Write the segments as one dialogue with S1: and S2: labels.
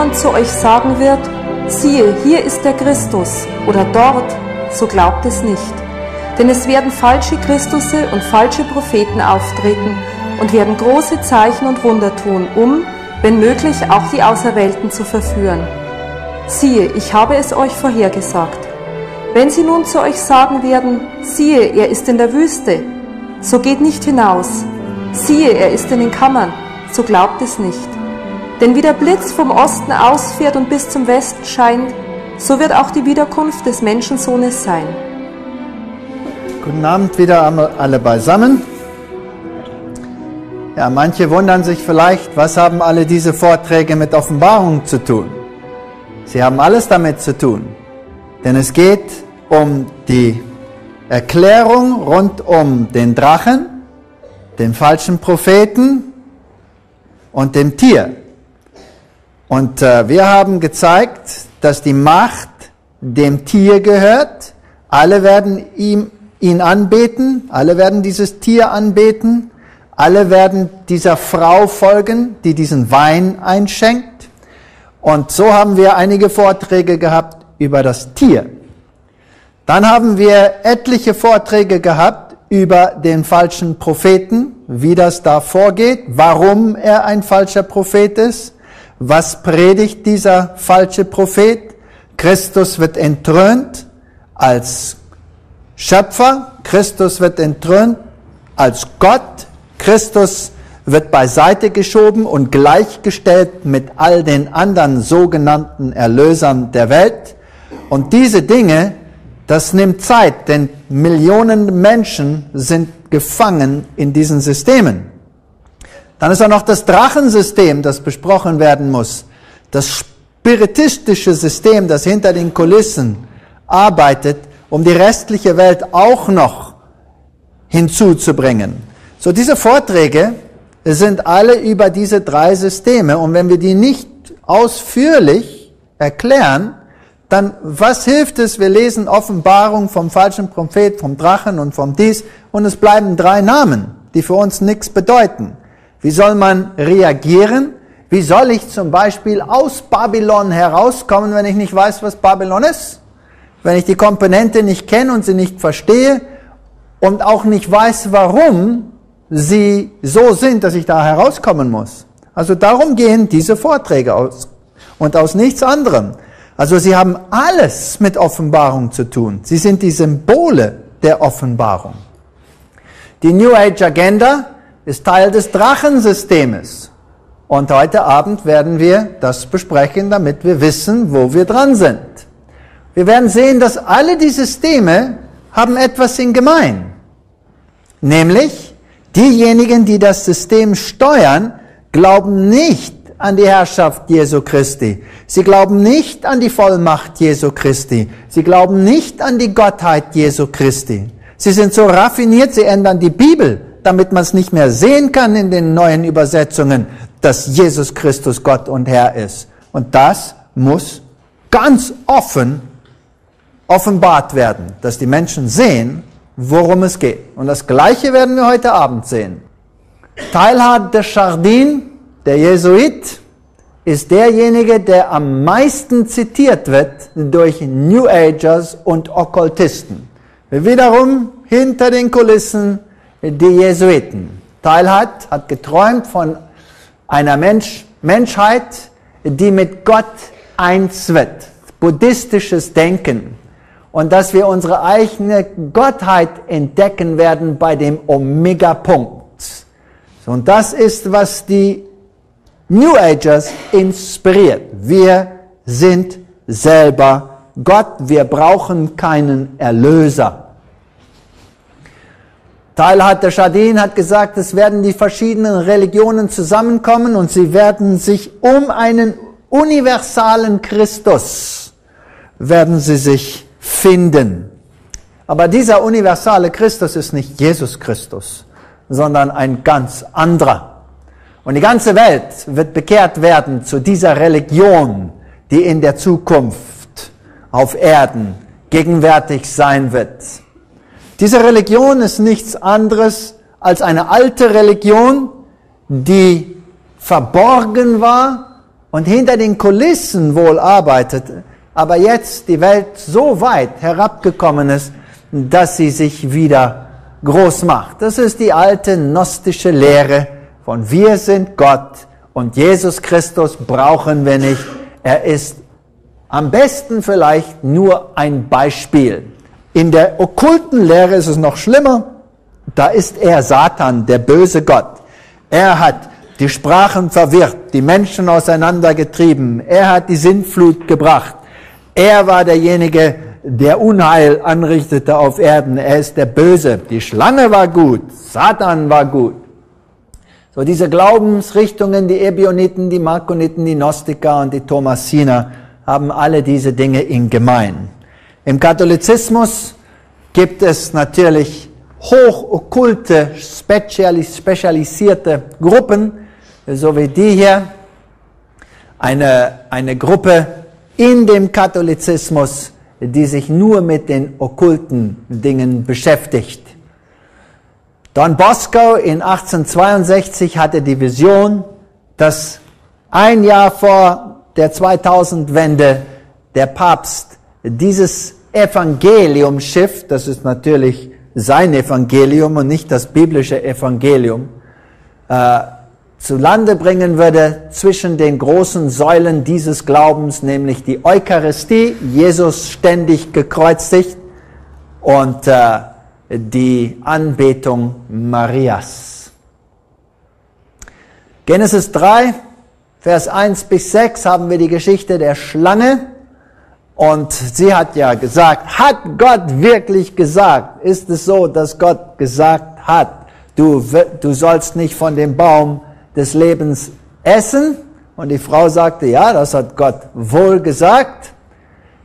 S1: Jemand zu euch sagen wird, siehe, hier ist der Christus oder dort, so glaubt es nicht. Denn es werden falsche Christusse und falsche Propheten auftreten und werden große Zeichen und Wunder tun, um, wenn möglich, auch die Auserwählten zu verführen. Siehe, ich habe es euch vorhergesagt. Wenn sie nun zu euch sagen werden, siehe, er ist in der Wüste, so geht nicht hinaus. Siehe, er ist in den Kammern, so glaubt es nicht. Denn wie der Blitz vom Osten ausfährt und bis zum Westen scheint, so wird auch die Wiederkunft des Menschensohnes sein.
S2: Guten Abend wieder alle beisammen. Ja, manche wundern sich vielleicht, was haben alle diese Vorträge mit Offenbarung zu tun? Sie haben alles damit zu tun, denn es geht um die Erklärung rund um den Drachen, den falschen Propheten und dem Tier. Und äh, wir haben gezeigt, dass die Macht dem Tier gehört. Alle werden ihm, ihn anbeten, alle werden dieses Tier anbeten, alle werden dieser Frau folgen, die diesen Wein einschenkt. Und so haben wir einige Vorträge gehabt über das Tier. Dann haben wir etliche Vorträge gehabt über den falschen Propheten, wie das da vorgeht, warum er ein falscher Prophet ist, was predigt dieser falsche Prophet? Christus wird entrönt als Schöpfer, Christus wird entrönt als Gott, Christus wird beiseite geschoben und gleichgestellt mit all den anderen sogenannten Erlösern der Welt. Und diese Dinge, das nimmt Zeit, denn Millionen Menschen sind gefangen in diesen Systemen. Dann ist auch noch das Drachensystem, das besprochen werden muss. Das spiritistische System, das hinter den Kulissen arbeitet, um die restliche Welt auch noch hinzuzubringen. So, diese Vorträge sind alle über diese drei Systeme und wenn wir die nicht ausführlich erklären, dann was hilft es? Wir lesen Offenbarung vom falschen Prophet, vom Drachen und vom Dies und es bleiben drei Namen, die für uns nichts bedeuten. Wie soll man reagieren? Wie soll ich zum Beispiel aus Babylon herauskommen, wenn ich nicht weiß, was Babylon ist? Wenn ich die Komponente nicht kenne und sie nicht verstehe und auch nicht weiß, warum sie so sind, dass ich da herauskommen muss. Also darum gehen diese Vorträge aus und aus nichts anderem. Also sie haben alles mit Offenbarung zu tun. Sie sind die Symbole der Offenbarung. Die New Age Agenda ist Teil des Drachensystems. Und heute Abend werden wir das besprechen, damit wir wissen, wo wir dran sind. Wir werden sehen, dass alle die Systeme haben etwas in gemein. Nämlich, diejenigen, die das System steuern, glauben nicht an die Herrschaft Jesu Christi. Sie glauben nicht an die Vollmacht Jesu Christi. Sie glauben nicht an die Gottheit Jesu Christi. Sie sind so raffiniert, sie ändern die Bibel damit man es nicht mehr sehen kann in den neuen Übersetzungen, dass Jesus Christus Gott und Herr ist. Und das muss ganz offen offenbart werden, dass die Menschen sehen, worum es geht. Und das Gleiche werden wir heute Abend sehen. Teilhard de Chardin, der Jesuit, ist derjenige, der am meisten zitiert wird durch New Agers und Okkultisten. Wiederum hinter den Kulissen die Jesuiten. Teilhat hat geträumt von einer Mensch, Menschheit, die mit Gott eins wird. Buddhistisches Denken. Und dass wir unsere eigene Gottheit entdecken werden bei dem Omega-Punkt. Und das ist, was die New Agers inspiriert. Wir sind selber Gott. Wir brauchen keinen Erlöser. Teilhard der Schadin hat gesagt, es werden die verschiedenen Religionen zusammenkommen und sie werden sich um einen universalen Christus werden sie sich finden. Aber dieser universale Christus ist nicht Jesus Christus, sondern ein ganz anderer. Und die ganze Welt wird bekehrt werden zu dieser Religion, die in der Zukunft auf Erden gegenwärtig sein wird. Diese Religion ist nichts anderes als eine alte Religion, die verborgen war und hinter den Kulissen wohl arbeitet, aber jetzt die Welt so weit herabgekommen ist, dass sie sich wieder groß macht. Das ist die alte gnostische Lehre von wir sind Gott und Jesus Christus brauchen wir nicht. Er ist am besten vielleicht nur ein Beispiel. In der okkulten Lehre ist es noch schlimmer. Da ist er Satan, der böse Gott. Er hat die Sprachen verwirrt, die Menschen auseinandergetrieben. Er hat die Sintflut gebracht. Er war derjenige, der Unheil anrichtete auf Erden. Er ist der Böse. Die Schlange war gut. Satan war gut. So diese Glaubensrichtungen, die Ebioniten, die Markoniten, die Gnostiker und die Thomasiner haben alle diese Dinge in gemein. Im Katholizismus gibt es natürlich hochokkulte, spezialisierte Gruppen, so wie die hier. Eine, eine Gruppe in dem Katholizismus, die sich nur mit den okkulten Dingen beschäftigt. Don Bosco in 1862 hatte die Vision, dass ein Jahr vor der 2000-Wende der Papst dieses Evangeliumschiff, das ist natürlich sein Evangelium und nicht das biblische Evangelium, äh, zu Lande bringen würde zwischen den großen Säulen dieses Glaubens, nämlich die Eucharistie, Jesus ständig gekreuzigt und äh, die Anbetung Marias. Genesis 3, Vers 1 bis 6 haben wir die Geschichte der Schlange. Und sie hat ja gesagt, hat Gott wirklich gesagt? Ist es so, dass Gott gesagt hat, du, du sollst nicht von dem Baum des Lebens essen? Und die Frau sagte, ja, das hat Gott wohl gesagt.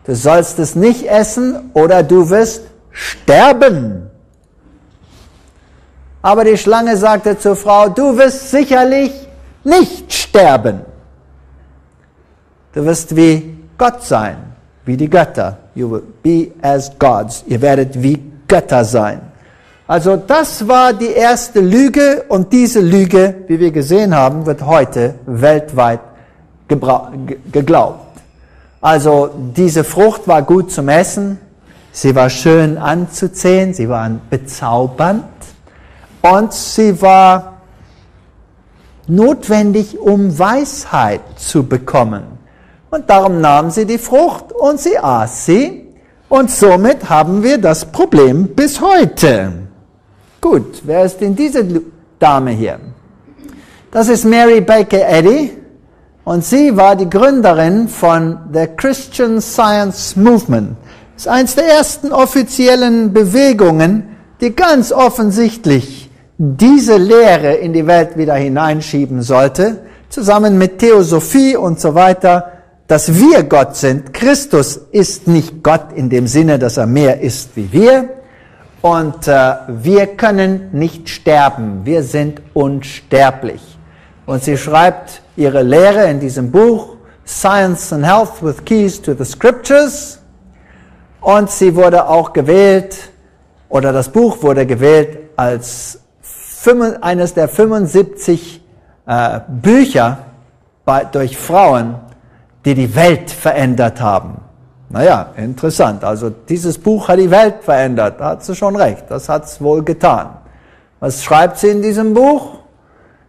S2: Du sollst es nicht essen oder du wirst sterben. Aber die Schlange sagte zur Frau, du wirst sicherlich nicht sterben. Du wirst wie Gott sein, wie die Götter. You will be as gods. Ihr werdet wie Götter sein. Also das war die erste Lüge und diese Lüge, wie wir gesehen haben, wird heute weltweit geglaubt. Also diese Frucht war gut zum Essen, sie war schön anzusehen, sie war bezaubernd und sie war notwendig, um Weisheit zu bekommen. Und darum nahm sie die Frucht und sie aß sie und somit haben wir das Problem bis heute. Gut, wer ist denn diese Dame hier? Das ist Mary Baker Eddy und sie war die Gründerin von the Christian Science Movement. Das ist eines der ersten offiziellen Bewegungen, die ganz offensichtlich diese Lehre in die Welt wieder hineinschieben sollte, zusammen mit Theosophie und so weiter, dass wir Gott sind. Christus ist nicht Gott in dem Sinne, dass er mehr ist wie wir, und äh, wir können nicht sterben. Wir sind unsterblich. Und sie schreibt ihre Lehre in diesem Buch Science and Health with Keys to the Scriptures. Und sie wurde auch gewählt, oder das Buch wurde gewählt als eines der 75 äh, Bücher bei, durch Frauen, die die Welt verändert haben. Naja, interessant. Also dieses Buch hat die Welt verändert. Da hat sie schon recht. Das hat es wohl getan. Was schreibt sie in diesem Buch?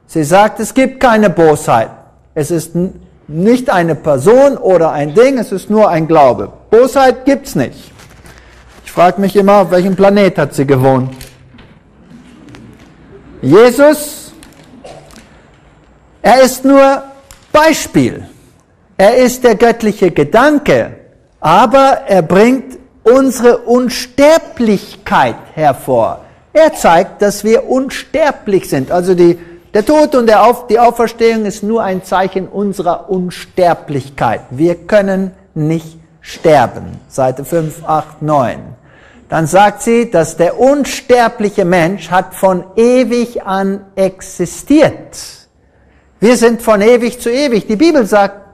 S2: Sie sagt, es gibt keine Bosheit. Es ist nicht eine Person oder ein Ding, es ist nur ein Glaube. Bosheit gibt's nicht. Ich frage mich immer, auf welchem Planet hat sie gewohnt? Jesus, er ist nur Beispiel. Er ist der göttliche Gedanke aber er bringt unsere Unsterblichkeit hervor. Er zeigt, dass wir unsterblich sind. Also die, der Tod und der Auf, die Auferstehung ist nur ein Zeichen unserer Unsterblichkeit. Wir können nicht sterben. Seite 5, 8, 9. Dann sagt sie, dass der unsterbliche Mensch hat von ewig an existiert. Wir sind von ewig zu ewig. Die Bibel sagt,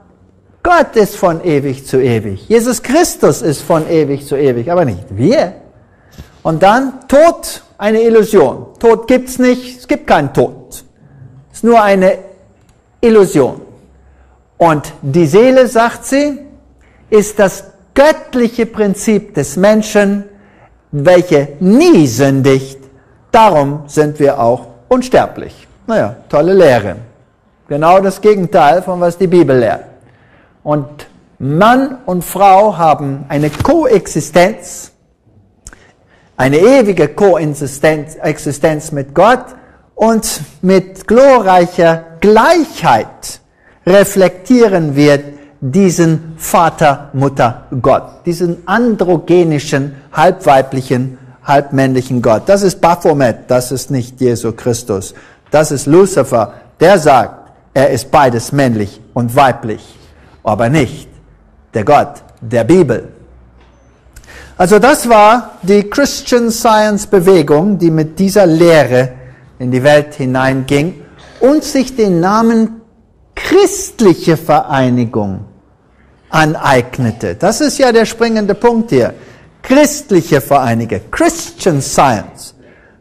S2: Gott ist von ewig zu ewig. Jesus Christus ist von ewig zu ewig, aber nicht wir. Und dann Tod, eine Illusion. Tod gibt's nicht, es gibt keinen Tod. Es ist nur eine Illusion. Und die Seele, sagt sie, ist das göttliche Prinzip des Menschen, welche nie sündigt. Darum sind wir auch unsterblich. Naja, tolle Lehre. Genau das Gegenteil von was die Bibel lehrt. Und Mann und Frau haben eine Koexistenz, eine ewige Koexistenz mit Gott und mit glorreicher Gleichheit reflektieren wir diesen Vater, Mutter, Gott, diesen androgenischen, halbweiblichen, halbmännlichen Gott. Das ist Baphomet, das ist nicht Jesu Christus. Das ist Lucifer, der sagt, er ist beides männlich und weiblich, aber nicht der Gott der Bibel. Also das war die Christian Science Bewegung, die mit dieser Lehre in die Welt hineinging und sich den Namen christliche Vereinigung aneignete. Das ist ja der springende Punkt hier. Christliche Vereinigung, Christian Science.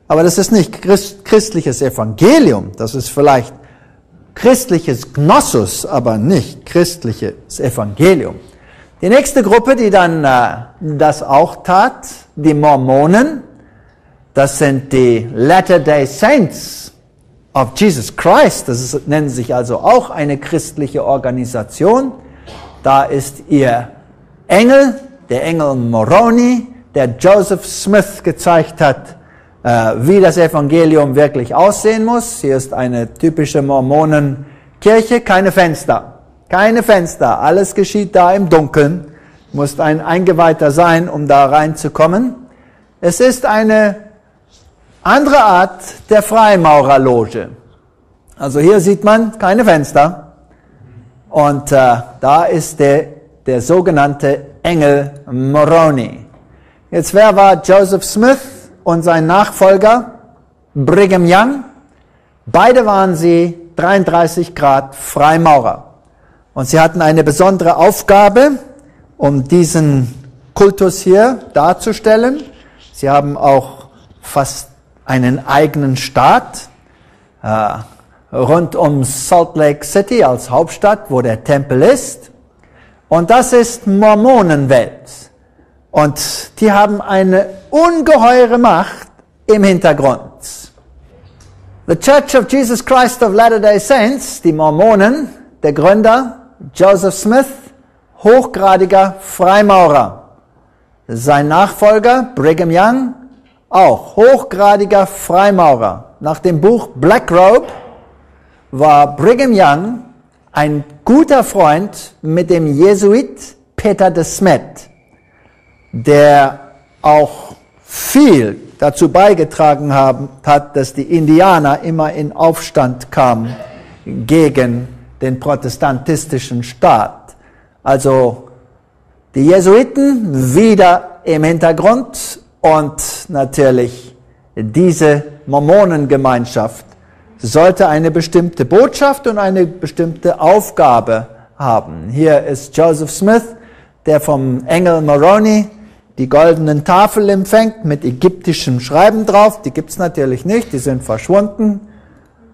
S2: Aber das ist nicht Christ, christliches Evangelium, das ist vielleicht christliches Gnossus, aber nicht christliches Evangelium. Die nächste Gruppe, die dann äh, das auch tat, die Mormonen, das sind die Latter-day Saints of Jesus Christ. Das ist, nennen sich also auch eine christliche Organisation. Da ist ihr Engel, der Engel Moroni, der Joseph Smith gezeigt hat, wie das Evangelium wirklich aussehen muss. Hier ist eine typische Mormonenkirche, keine Fenster. Keine Fenster. Alles geschieht da im Dunkeln. Muss ein Eingeweihter sein, um da reinzukommen. Es ist eine andere Art der Freimaurerloge. Also hier sieht man keine Fenster. Und äh, da ist der, der sogenannte Engel Moroni. Jetzt, wer war Joseph Smith und sein Nachfolger Brigham Young? Beide waren sie 33 Grad Freimaurer. Und sie hatten eine besondere Aufgabe, um diesen Kultus hier darzustellen. Sie haben auch fast einen eigenen Staat. Äh, rund um Salt Lake City als Hauptstadt, wo der Tempel ist. Und das ist Mormonenwelt. Und die haben eine ungeheure Macht im Hintergrund. The Church of Jesus Christ of Latter-day Saints, die Mormonen, der Gründer Joseph Smith, hochgradiger Freimaurer. Sein Nachfolger Brigham Young, auch hochgradiger Freimaurer. Nach dem Buch Black Robe war Brigham Young ein guter Freund mit dem Jesuit Peter de Smet, der auch viel dazu beigetragen haben, hat, dass die Indianer immer in Aufstand kamen gegen den protestantistischen Staat. Also die Jesuiten wieder im Hintergrund und natürlich diese Mormonengemeinschaft sollte eine bestimmte Botschaft und eine bestimmte Aufgabe haben. Hier ist Joseph Smith, der vom Engel Moroni die goldenen Tafel empfängt mit ägyptischem Schreiben drauf. Die gibt's natürlich nicht, die sind verschwunden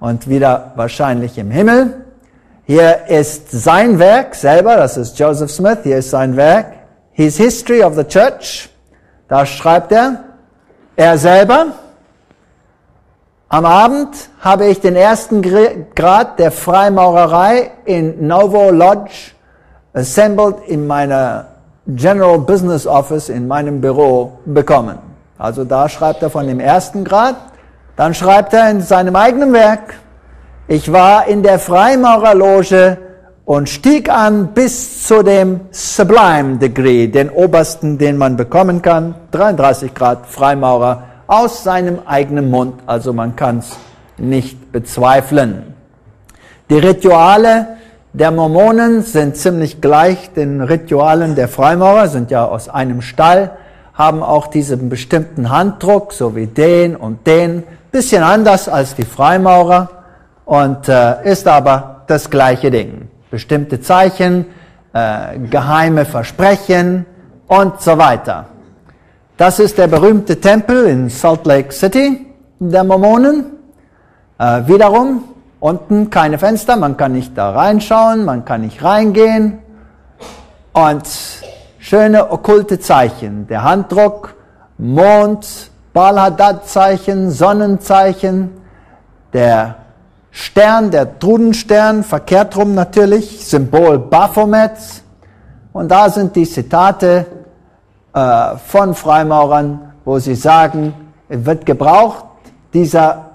S2: und wieder wahrscheinlich im Himmel. Hier ist sein Werk selber, das ist Joseph Smith, hier ist sein Werk, His History of the Church. Da schreibt er, er selber, am Abend habe ich den ersten Grad der Freimaurerei in Novo Lodge assembled in meiner General Business Office in meinem Büro bekommen. Also da schreibt er von dem ersten Grad. Dann schreibt er in seinem eigenen Werk, ich war in der Freimaurerloge und stieg an bis zu dem Sublime Degree, den obersten, den man bekommen kann, 33 Grad Freimaurer aus seinem eigenen Mund, also man kann es nicht bezweifeln. Die Rituale der Mormonen sind ziemlich gleich den Ritualen der Freimaurer, sind ja aus einem Stall, haben auch diesen bestimmten Handdruck, so wie den und den, bisschen anders als die Freimaurer und äh, ist aber das gleiche Ding. Bestimmte Zeichen, äh, geheime Versprechen und so weiter. Das ist der berühmte Tempel in Salt Lake City der Mormonen. Äh, wiederum Unten keine Fenster, man kann nicht da reinschauen, man kann nicht reingehen. Und schöne okkulte Zeichen. Der Handdruck, Mond, Balhadad-Zeichen, Sonnenzeichen, der Stern, der Trudenstern, verkehrt rum natürlich, Symbol Baphomets. Und da sind die Zitate äh, von Freimaurern, wo sie sagen, es wird gebraucht, dieser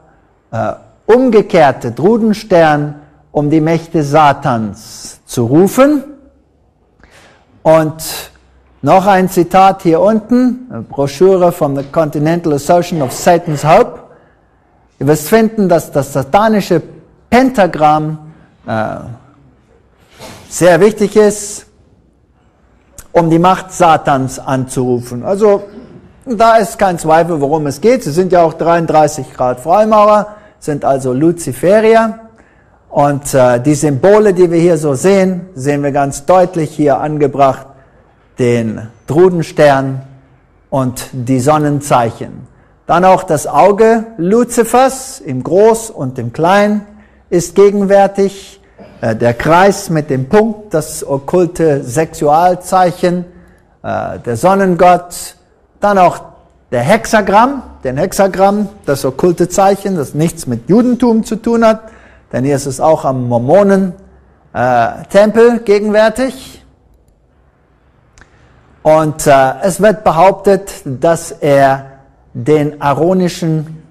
S2: äh, umgekehrte Trudenstern, um die Mächte Satans zu rufen. Und noch ein Zitat hier unten, eine Broschüre von the Continental Association of Satan's Hope. Ihr wirst finden, dass das satanische Pentagramm äh, sehr wichtig ist, um die Macht Satans anzurufen. Also da ist kein Zweifel, worum es geht. Sie sind ja auch 33 Grad Freimaurer, sind also Luziferier. Und äh, die Symbole, die wir hier so sehen, sehen wir ganz deutlich hier angebracht. Den Trudenstern und die Sonnenzeichen. Dann auch das Auge Luzifers im Groß und im Klein ist gegenwärtig. Äh, der Kreis mit dem Punkt, das okkulte Sexualzeichen, äh, der Sonnengott, dann auch der Hexagramm, den Hexagramm, das okkulte Zeichen, das nichts mit Judentum zu tun hat, denn hier ist es auch am Mormonen-Tempel äh, gegenwärtig. Und äh, es wird behauptet, dass er den aaronischen,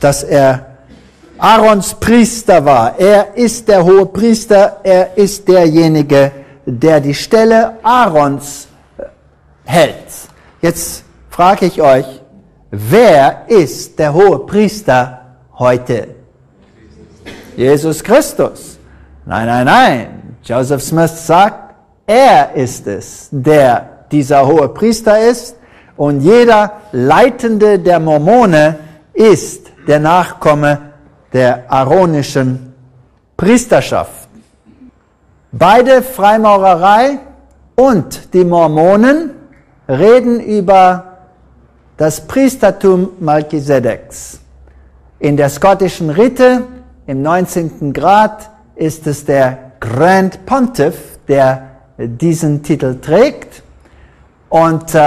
S2: dass er Aarons Priester war. Er ist der hohe Priester, er ist derjenige, der die Stelle Aarons äh, hält. Jetzt frage ich euch, wer ist der hohe Priester heute? Jesus Christus. Nein, nein, nein. Joseph Smith sagt, er ist es, der dieser hohe Priester ist und jeder Leitende der Mormone ist der Nachkomme der aaronischen Priesterschaft. Beide Freimaurerei und die Mormonen reden über das Priestertum Melchisedeks. In der schottischen Rite im 19. Grad ist es der Grand Pontiff, der diesen Titel trägt. Und äh,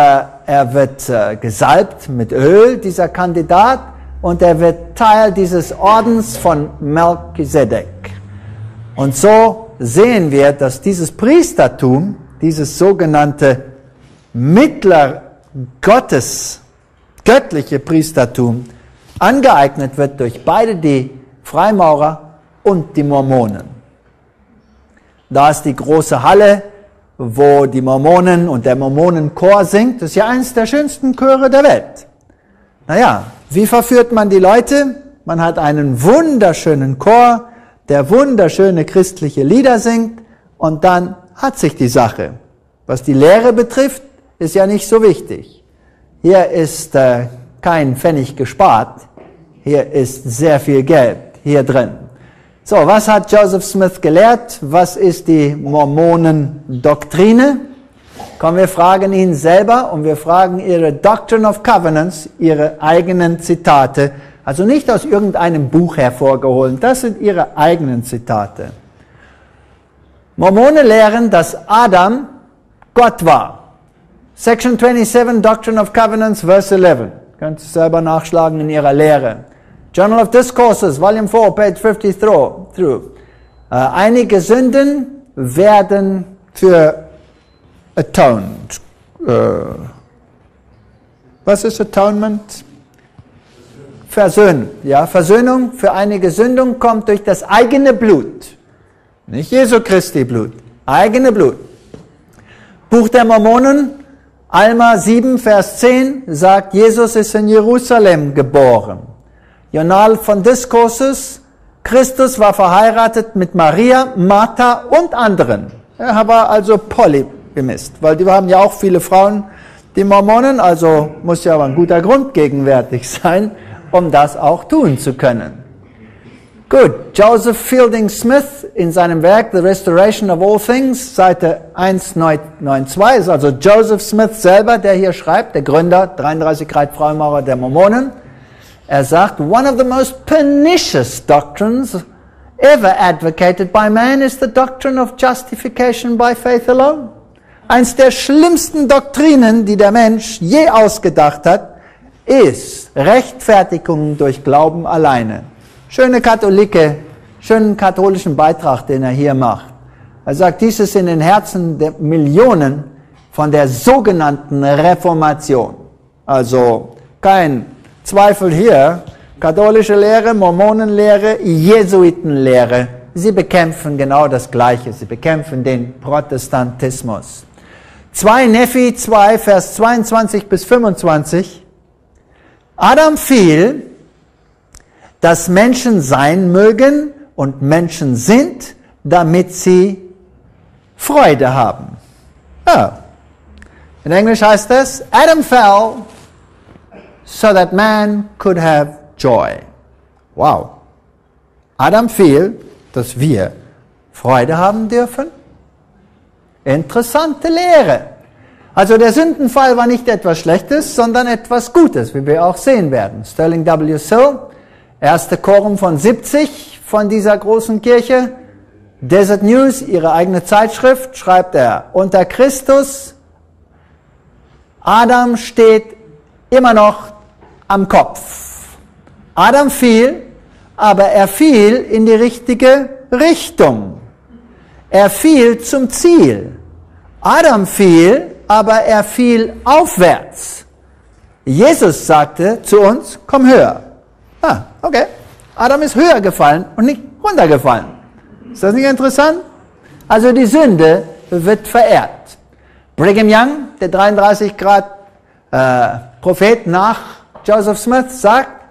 S2: er wird äh, gesalbt mit Öl, dieser Kandidat, und er wird Teil dieses Ordens von Melchisedek. Und so sehen wir, dass dieses Priestertum, dieses sogenannte Mittler Gottes göttliche Priestertum angeeignet wird durch beide die Freimaurer und die Mormonen. Da ist die große Halle, wo die Mormonen und der Mormonenchor singt. Das ist ja eines der schönsten Chöre der Welt. Naja, wie verführt man die Leute? Man hat einen wunderschönen Chor, der wunderschöne christliche Lieder singt und dann hat sich die Sache. Was die Lehre betrifft, ist ja nicht so wichtig. Hier ist äh, kein Pfennig gespart. Hier ist sehr viel Geld hier drin. So, was hat Joseph Smith gelehrt? Was ist die Mormonen-Doktrine? Komm, wir fragen ihn selber und wir fragen ihre Doctrine of Covenants, ihre eigenen Zitate. Also nicht aus irgendeinem Buch hervorgeholt, das sind ihre eigenen Zitate. Mormonen lehren, dass Adam Gott war. Section 27, Doctrine of Covenants, Verse 11. Könnt ihr selber nachschlagen in ihrer Lehre. Journal of Discourses, Volume 4, Page 50 through. Äh, einige Sünden werden für atoned. Äh, was ist Atonement? Versöhnung. Ja, Versöhnung für einige Sündung kommt durch das eigene Blut. Nicht Jesu Christi Blut. Eigene Blut. Buch der Mormonen, Alma 7, Vers 10 sagt, Jesus ist in Jerusalem geboren. Journal von Discourses, Christus war verheiratet mit Maria, Martha und anderen. Er war also polygamist, weil die haben ja auch viele Frauen, die Mormonen, also muss ja aber ein guter Grund gegenwärtig sein, um das auch tun zu können. Gut, Joseph Fielding Smith in seinem Werk The Restoration of All Things, Seite 192, ist also Joseph Smith selber, der hier schreibt, der Gründer, 33 Grad der Mormonen. Er sagt, one of the most pernicious doctrines ever advocated by man is the doctrine of justification by faith alone. Eins der schlimmsten Doktrinen, die der Mensch je ausgedacht hat, ist Rechtfertigung durch Glauben alleine. Schöne Katholike, schönen katholischen Beitrag, den er hier macht. Er sagt, dies ist in den Herzen der Millionen von der sogenannten Reformation. Also kein Zweifel hier. Katholische Lehre, Mormonenlehre, Jesuitenlehre. Sie bekämpfen genau das Gleiche. Sie bekämpfen den Protestantismus. 2 Nephi 2, Vers 22 bis 25. Adam fiel, dass Menschen sein mögen und Menschen sind, damit sie Freude haben. Oh. In Englisch heißt es, Adam fell so that man could have joy. Wow. Adam fiel, dass wir Freude haben dürfen. Interessante Lehre. Also der Sündenfall war nicht etwas Schlechtes, sondern etwas Gutes, wie wir auch sehen werden. Sterling W. Sill, erste Chorum von 70 von dieser großen Kirche, Desert News, ihre eigene Zeitschrift, schreibt er, unter Christus, Adam steht immer noch am Kopf. Adam fiel, aber er fiel in die richtige Richtung. Er fiel zum Ziel. Adam fiel, aber er fiel aufwärts. Jesus sagte zu uns, komm höher. Ah, okay. Adam ist höher gefallen und nicht runtergefallen. Ist das nicht interessant? Also die Sünde wird verehrt. Brigham Young, der 33 Grad äh, Prophet nach Joseph Smith, sagt,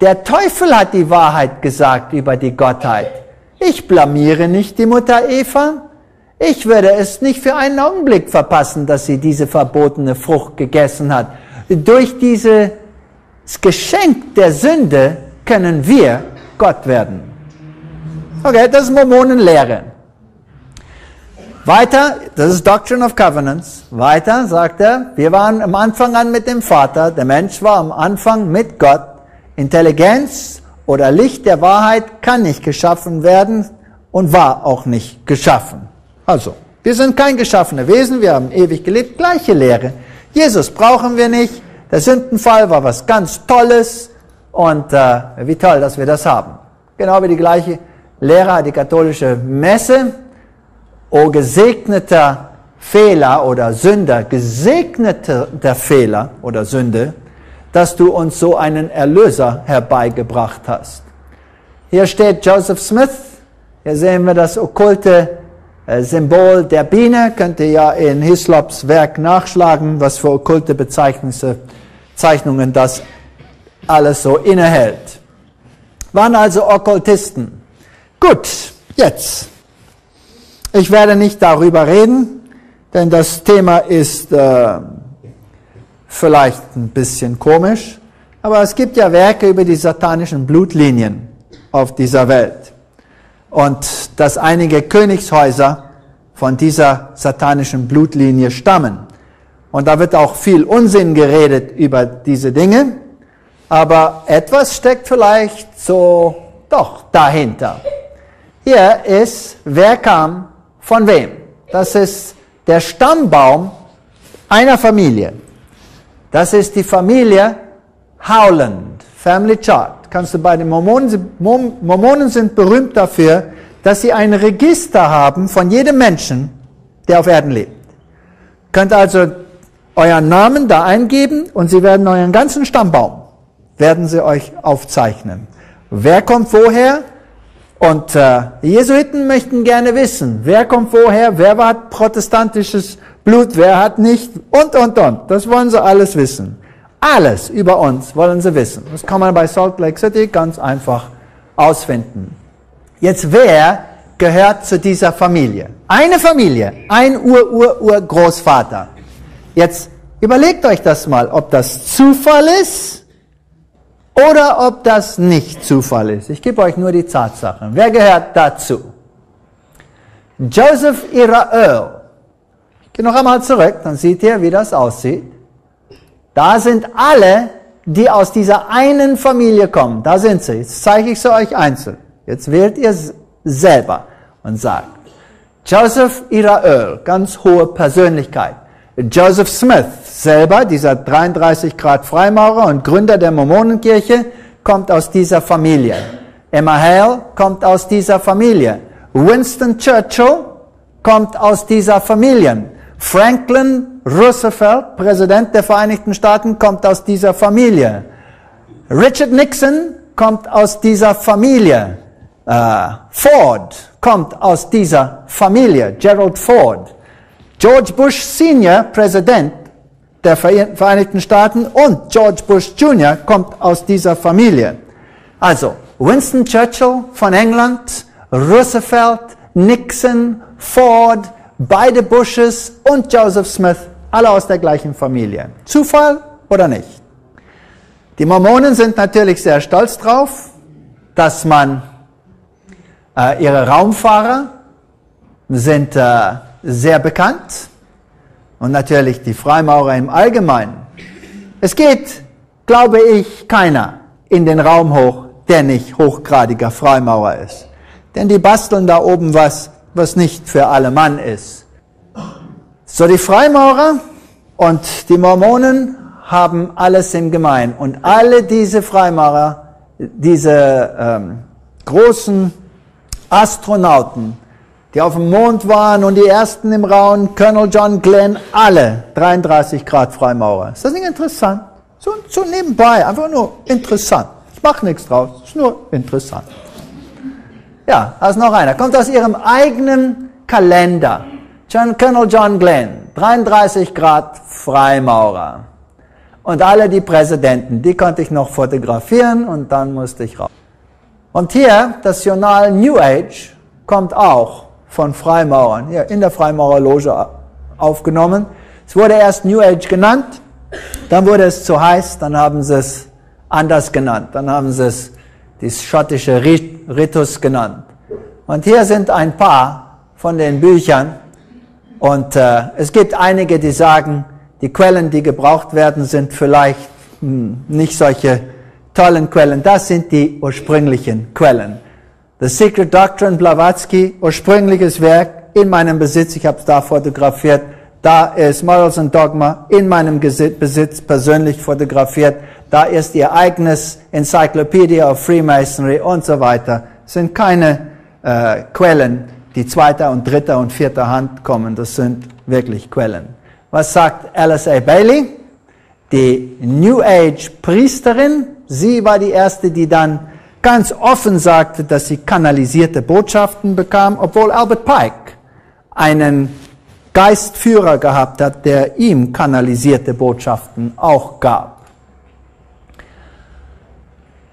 S2: der Teufel hat die Wahrheit gesagt über die Gottheit. Ich blamiere nicht die Mutter Eva. Ich würde es nicht für einen Augenblick verpassen, dass sie diese verbotene Frucht gegessen hat. Durch dieses Geschenk der Sünde können wir Gott werden. Okay, das ist Mormonenlehre. Weiter, das ist Doctrine of Covenants. Weiter sagt er, wir waren am Anfang an mit dem Vater, der Mensch war am Anfang mit Gott. Intelligenz oder Licht der Wahrheit kann nicht geschaffen werden und war auch nicht geschaffen. Also, wir sind kein geschaffene Wesen, wir haben ewig gelebt, gleiche Lehre. Jesus brauchen wir nicht, der Sündenfall war was ganz Tolles und äh, wie toll, dass wir das haben. Genau wie die gleiche Lehre hat die katholische Messe. O gesegneter Fehler oder Sünder, gesegneter Fehler oder Sünde, dass du uns so einen Erlöser herbeigebracht hast. Hier steht Joseph Smith. Hier sehen wir das okkulte äh, Symbol der Biene. Könnt ihr ja in Hislops Werk nachschlagen, was für okkulte Bezeichnungen das alles so innehält. Waren also Okkultisten. Gut, jetzt. Ich werde nicht darüber reden, denn das Thema ist äh, vielleicht ein bisschen komisch, aber es gibt ja Werke über die satanischen Blutlinien auf dieser Welt und dass einige Königshäuser von dieser satanischen Blutlinie stammen. Und da wird auch viel Unsinn geredet über diese Dinge, aber etwas steckt vielleicht so doch dahinter. Hier ist, wer kam von wem. Das ist der Stammbaum einer Familie. Das ist die Familie Howland, Family Chart. Kannst du bei den Mormonen, Mormonen sind berühmt dafür, dass sie ein Register haben von jedem Menschen, der auf Erden lebt. Könnt also euren Namen da eingeben und sie werden euren ganzen Stammbaum, werden sie euch aufzeichnen. Wer kommt woher? Und äh, die Jesuiten möchten gerne wissen, wer kommt woher, wer hat protestantisches Blut, wer hat nicht und, und, und. Das wollen sie alles wissen. Alles über uns wollen sie wissen. Das kann man bei Salt Lake City ganz einfach ausfinden. Jetzt, wer gehört zu dieser Familie? Eine Familie, ein Ur-Ur-Ur-Großvater. Jetzt überlegt euch das mal, ob das Zufall ist oder ob das nicht Zufall ist. Ich gebe euch nur die Tatsachen. Wer gehört dazu? Joseph Ira Earl. Ich gehe noch einmal zurück, dann seht ihr, wie das aussieht. Da sind alle, die aus dieser einen Familie kommen. Da sind sie. Jetzt zeige ich sie euch einzeln. Jetzt wählt ihr selber und sagt, Joseph Iraöl, ganz hohe Persönlichkeit. Joseph Smith, selber, dieser 33 Grad Freimaurer und Gründer der Mormonenkirche, kommt aus dieser Familie. Emma Hale kommt aus dieser Familie. Winston Churchill kommt aus dieser Familie. Franklin Roosevelt, Präsident der Vereinigten Staaten, kommt aus dieser Familie. Richard Nixon kommt aus dieser Familie. Uh, Ford kommt aus dieser Familie. Gerald Ford. George Bush Senior, Präsident der Vereinigten Staaten und George Bush Jr. kommt aus dieser Familie. Also Winston Churchill von England, Roosevelt, Nixon, Ford, beide Bushes und Joseph Smith, alle aus der gleichen Familie. Zufall oder nicht? Die Mormonen sind natürlich sehr stolz drauf, dass man äh, ihre Raumfahrer sind äh, sehr bekannt und natürlich die Freimaurer im Allgemeinen. Es geht, glaube ich, keiner in den Raum hoch, der nicht hochgradiger Freimaurer ist. Denn die basteln da oben was, was nicht für alle Mann ist. So, die Freimaurer und die Mormonen haben alles im Gemein. Und alle diese Freimaurer, diese ähm, großen Astronauten, die auf dem Mond waren und die ersten im Raum, Colonel John Glenn, alle 33 Grad Freimaurer. Ist das nicht interessant? So, so nebenbei, einfach nur interessant. Ich mache nichts draus, ist nur interessant. Ja, da ist noch einer. Kommt aus ihrem eigenen Kalender. John, Colonel John Glenn, 33 Grad Freimaurer. Und alle die Präsidenten, die konnte ich noch fotografieren und dann musste ich raus. Und hier, das Journal New Age kommt auch von Freimaurern, hier in der Freimaurerloge aufgenommen. Es wurde erst New Age genannt, dann wurde es zu heiß, dann haben sie es anders genannt, dann haben sie es das schottische Ritus genannt. Und hier sind ein paar von den Büchern und äh, es gibt einige, die sagen, die Quellen, die gebraucht werden, sind vielleicht hm, nicht solche tollen Quellen. Das sind die ursprünglichen Quellen. The Secret Doctrine Blavatsky, ursprüngliches Werk in meinem Besitz, ich habe es da fotografiert. Da ist Morals and Dogma in meinem Besitz persönlich fotografiert. Da ist ihr eigenes Encyclopedia of Freemasonry und so weiter. Es sind keine äh, Quellen, die zweiter und dritter und vierter Hand kommen. Das sind wirklich Quellen. Was sagt Alice A. Bailey? Die New Age Priesterin. Sie war die erste, die dann ganz offen sagte, dass sie kanalisierte Botschaften bekam, obwohl Albert Pike einen Geistführer gehabt hat, der ihm kanalisierte Botschaften auch gab.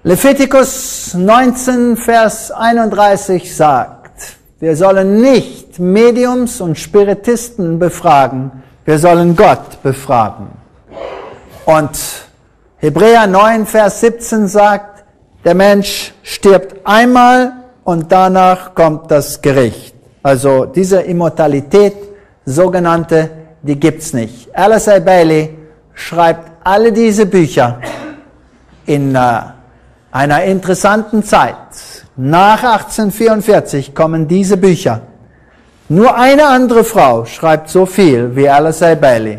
S2: Leviticus 19, Vers 31 sagt, wir sollen nicht Mediums und Spiritisten befragen, wir sollen Gott befragen. Und Hebräer 9, Vers 17 sagt, der Mensch stirbt einmal und danach kommt das Gericht. Also diese Immortalität, sogenannte, die gibt's nicht. Alice A. Bailey schreibt alle diese Bücher in äh, einer interessanten Zeit. Nach 1844 kommen diese Bücher. Nur eine andere Frau schreibt so viel wie Alice A. Bailey.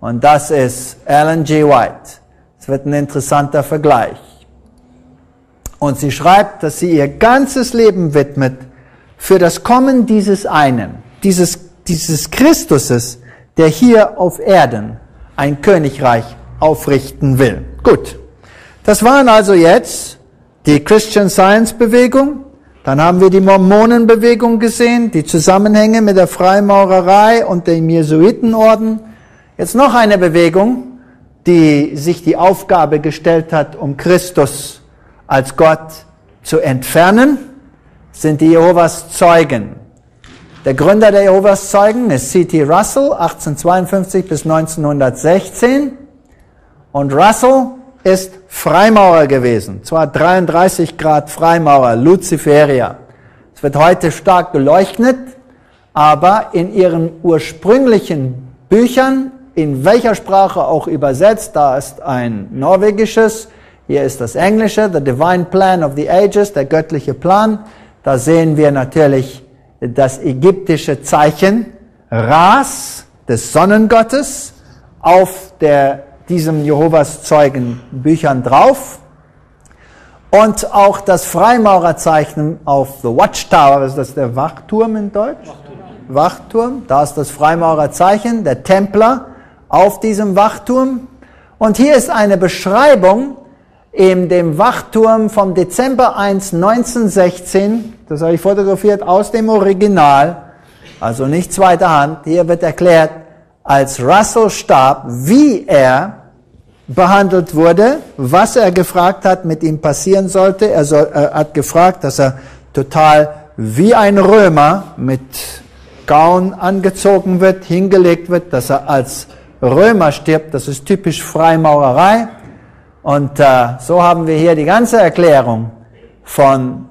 S2: Und das ist Ellen G. White. Es wird ein interessanter Vergleich. Und sie schreibt, dass sie ihr ganzes Leben widmet für das Kommen dieses einen, dieses, dieses Christuses, der hier auf Erden ein Königreich aufrichten will. Gut. Das waren also jetzt die Christian Science Bewegung. Dann haben wir die Mormonenbewegung gesehen, die Zusammenhänge mit der Freimaurerei und dem Jesuitenorden. Jetzt noch eine Bewegung, die sich die Aufgabe gestellt hat, um Christus als Gott zu entfernen, sind die Jehovas Zeugen. Der Gründer der Jehovas Zeugen ist C.T. Russell, 1852 bis 1916. Und Russell ist Freimaurer gewesen, zwar 33 Grad Freimaurer, Luciferier. Es wird heute stark geleuchtet, aber in ihren ursprünglichen Büchern, in welcher Sprache auch übersetzt, da ist ein norwegisches, Hier ist das Englische, The Divine Plan of the Ages, der göttliche Plan. Da sehen wir natürlich das ägyptische Zeichen Ras des Sonnengottes auf der, diesem Jehovas Zeugen Büchern drauf. Und auch das Freimaurerzeichen auf The Watchtower, ist das der Wachturm in Deutsch? Wachturm. Wachturm, da ist das Freimaurerzeichen, der Templer auf diesem Wachturm. Und hier ist eine Beschreibung in dem Wachturm vom Dezember 1, 1916. Das habe ich fotografiert aus dem Original, also nicht zweiter Hand. Hier wird erklärt, als Russell starb, wie er behandelt wurde, was er gefragt hat, mit ihm passieren sollte. Er, soll, er hat gefragt, dass er total wie ein Römer mit Gaun angezogen wird, hingelegt wird, dass er als Römer stirbt. Das ist typisch Freimaurerei. Und äh, so haben wir hier die ganze Erklärung von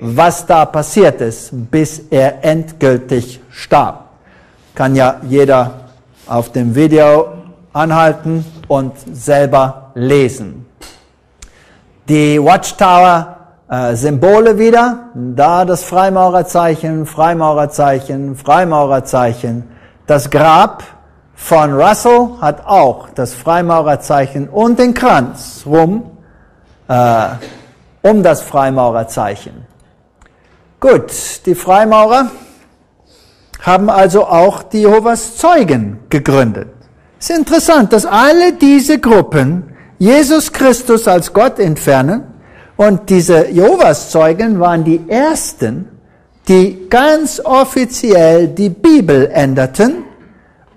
S2: was da passiert ist, bis er endgültig starb. Kann ja jeder auf dem Video anhalten und selber lesen. Die Watchtower äh, wieder, da das Freimaurerzeichen, Freimaurerzeichen, Freimaurerzeichen. Das Grab von Russell hat auch das Freimaurerzeichen und den Kranz rum äh, um das Freimaurerzeichen. Gut, die Freimaurer haben also auch die Jehovas Zeugen gegründet. Es ist interessant, dass alle diese Gruppen Jesus Christus als Gott entfernen und diese Jehovas Zeugen waren die ersten, die ganz offiziell die Bibel änderten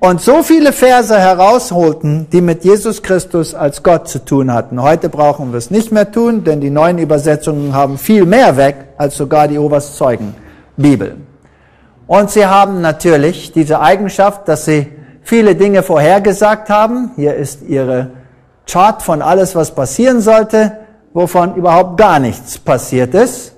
S2: und so viele Verse herausholten, die mit Jesus Christus als Gott zu tun hatten. Heute brauchen wir es nicht mehr tun, denn die neuen Übersetzungen haben viel mehr weg als sogar die Jehovas Bibel. Und sie haben natürlich diese Eigenschaft, dass sie viele Dinge vorhergesagt haben. Hier ist ihre Chart von alles, was passieren sollte, wovon überhaupt gar nichts passiert ist.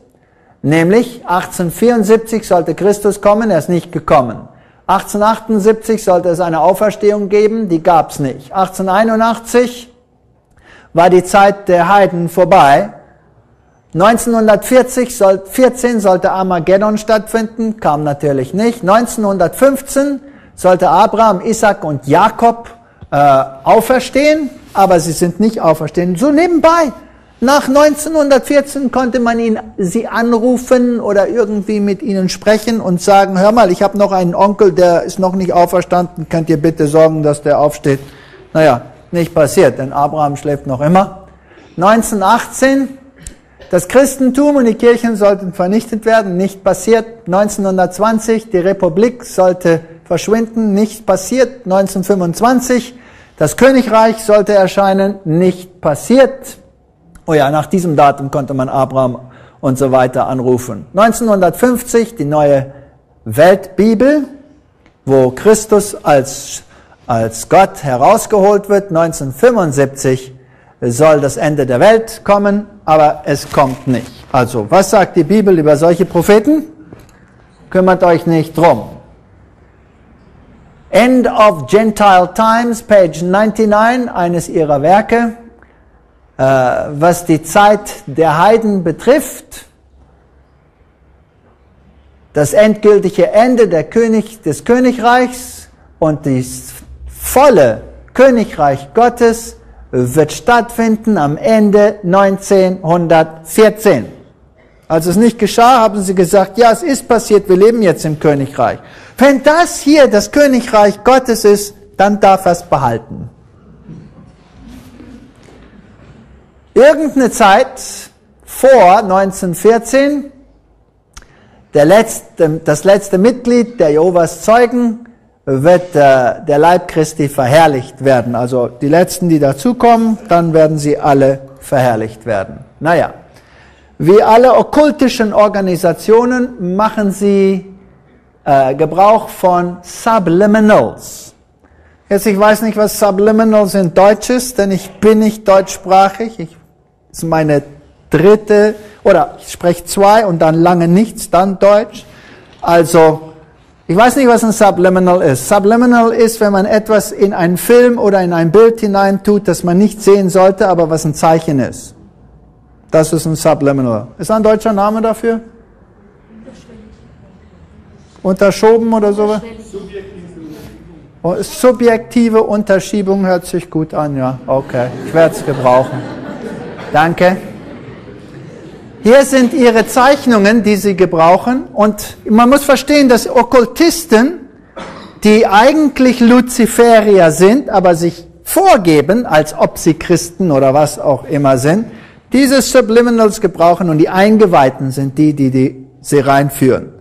S2: Nämlich 1874 sollte Christus kommen, er ist nicht gekommen. 1878 sollte es eine Auferstehung geben, die gab es nicht. 1881 war die Zeit der Heiden vorbei. 1940 soll, 14 sollte Armageddon stattfinden, kam natürlich nicht. 1915 sollte Abraham, Isaac und Jakob äh, auferstehen, aber sie sind nicht auferstehen. So nebenbei. Nach 1914 konnte man ihn, sie anrufen oder irgendwie mit ihnen sprechen und sagen, hör mal, ich habe noch einen Onkel, der ist noch nicht auferstanden, könnt ihr bitte sorgen, dass der aufsteht? Naja, nicht passiert, denn Abraham schläft noch immer. 1918, das Christentum und die Kirchen sollten vernichtet werden, nicht passiert. 1920, die Republik sollte verschwinden, nicht passiert. 1925, das Königreich sollte erscheinen, nicht passiert. Oh ja, nach diesem Datum konnte man Abraham und so weiter anrufen. 1950 die neue Weltbibel, wo Christus als, als Gott herausgeholt wird. 1975 soll das Ende der Welt kommen, aber es kommt nicht. Also, was sagt die Bibel über solche Propheten? Kümmert euch nicht drum. End of Gentile Times, Page 99, eines ihrer Werke. Äh, was die Zeit der Heiden betrifft, das endgültige Ende König, des Königreichs und das volle Königreich Gottes wird stattfinden am Ende 1914. Als es nicht geschah, haben sie gesagt, ja, es ist passiert, wir leben jetzt im Königreich. Wenn das hier das Königreich Gottes ist, dann darf er es behalten. Irgendeine Zeit vor 1914 der letzte, das letzte Mitglied der Jehovas Zeugen wird äh, der Leib Christi verherrlicht werden. Also die letzten, die dazukommen, dann werden sie alle verherrlicht werden. Naja, wie alle okkultischen Organisationen machen sie äh, Gebrauch von Subliminals. Jetzt, ich weiß nicht, was Subliminals in Deutsch ist, denn ich bin nicht deutschsprachig. Ich das ist meine dritte, oder ich spreche zwei und dann lange nichts, dann Deutsch. Also, ich weiß nicht, was ein Subliminal ist. Subliminal ist, wenn man etwas in einen Film oder in ein Bild hineintut, das man nicht sehen sollte, aber was ein Zeichen ist. Das ist ein Subliminal. Ist ein deutscher Name dafür? Unterschoben oder so? Oh, subjektive Unterschiebung hört sich gut an, ja. Okay, ich werde es gebrauchen. Danke. Hier sind ihre Zeichnungen, die sie gebrauchen. Und man muss verstehen, dass Okkultisten, die eigentlich Luziferier sind, aber sich vorgeben, als ob sie Christen oder was auch immer sind, diese Subliminals gebrauchen und die Eingeweihten sind die, die, die sie reinführen.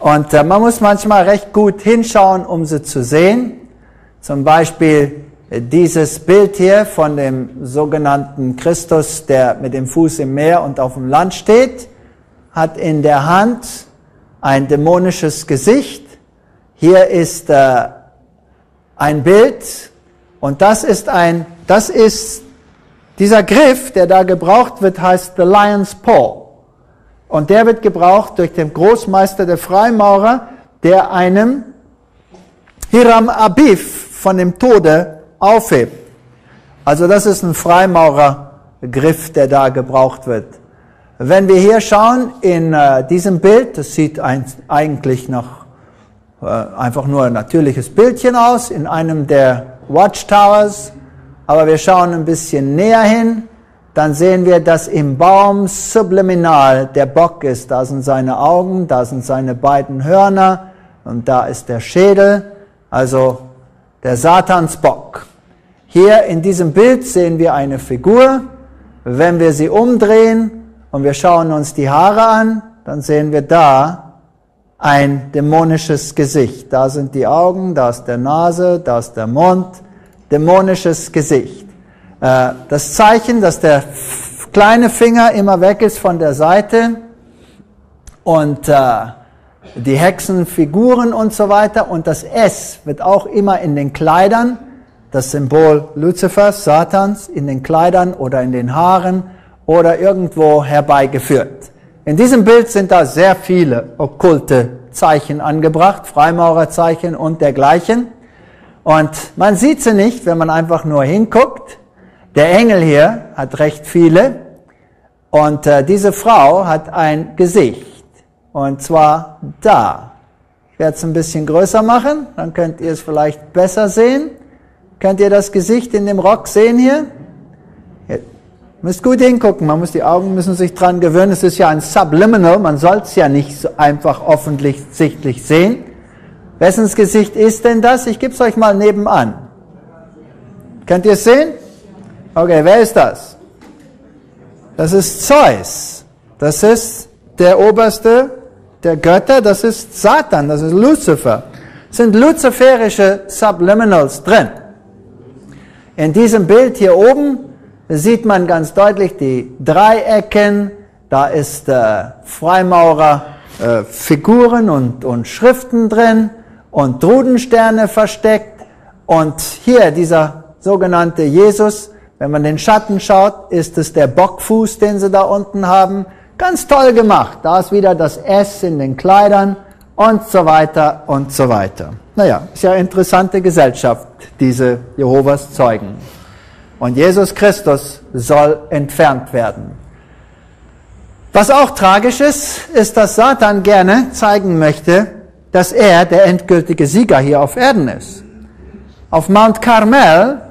S2: Und äh, man muss manchmal recht gut hinschauen, um sie zu sehen. Zum Beispiel dieses Bild hier von dem sogenannten Christus, der mit dem Fuß im Meer und auf dem Land steht, hat in der Hand ein dämonisches Gesicht. Hier ist äh, ein Bild und das ist ein, das ist dieser Griff, der da gebraucht wird, heißt the Lion's Paw. Und der wird gebraucht durch den Großmeister der Freimaurer, der einem Hiram Abif von dem Tode aufhebt. Also das ist ein Freimaurergriff, der da gebraucht wird. Wenn wir hier schauen in äh, diesem Bild, das sieht ein, eigentlich nach äh, einfach nur ein natürliches Bildchen aus, in einem der Watchtowers, aber wir schauen ein bisschen näher hin, dann sehen wir, dass im Baum subliminal der Bock ist. Da sind seine Augen, da sind seine beiden Hörner und da ist der Schädel, also der Satansbock. Hier in diesem Bild sehen wir eine Figur. Wenn wir sie umdrehen und wir schauen uns die Haare an, dann sehen wir da ein dämonisches Gesicht. Da sind die Augen, da ist der Nase, da ist der Mund. Dämonisches Gesicht. Äh, das Zeichen, dass der kleine Finger immer weg ist von der Seite und äh, die Hexenfiguren und so weiter und das S wird auch immer in den Kleidern, das Symbol Luzifers, Satans, in den Kleidern oder in den Haaren oder irgendwo herbeigeführt. In diesem Bild sind da sehr viele okkulte Zeichen angebracht, Freimaurerzeichen und dergleichen. Und man sieht sie nicht, wenn man einfach nur hinguckt. Der Engel hier hat recht viele und äh, diese Frau hat ein Gesicht und zwar da. Ich werde es ein bisschen größer machen, dann könnt ihr es vielleicht besser sehen. Könnt ihr das Gesicht in dem Rock sehen hier? Ihr müsst gut hingucken, man muss die Augen müssen sich dran gewöhnen. Es ist ja ein Subliminal, man soll es ja nicht so einfach offensichtlich sehen. Wessens Gesicht ist denn das? Ich gebe es euch mal nebenan. Könnt ihr es sehen? Okay, wer ist das? Das ist Zeus. Das ist der oberste der Götter. Das ist Satan. Das ist Lucifer. Sind luziferische Subliminals drin. In diesem Bild hier oben sieht man ganz deutlich die Dreiecken. Da ist äh, Freimaurer äh, Figuren und, und Schriften drin und Drudensterne versteckt. Und hier dieser sogenannte Jesus wenn man den Schatten schaut, ist es der Bockfuß, den sie da unten haben. Ganz toll gemacht. Da ist wieder das S in den Kleidern und so weiter und so weiter. Naja, ist ja interessante Gesellschaft, diese Jehovas Zeugen. Und Jesus Christus soll entfernt werden. Was auch tragisch ist, ist, dass Satan gerne zeigen möchte, dass er der endgültige Sieger hier auf Erden ist. Auf Mount Carmel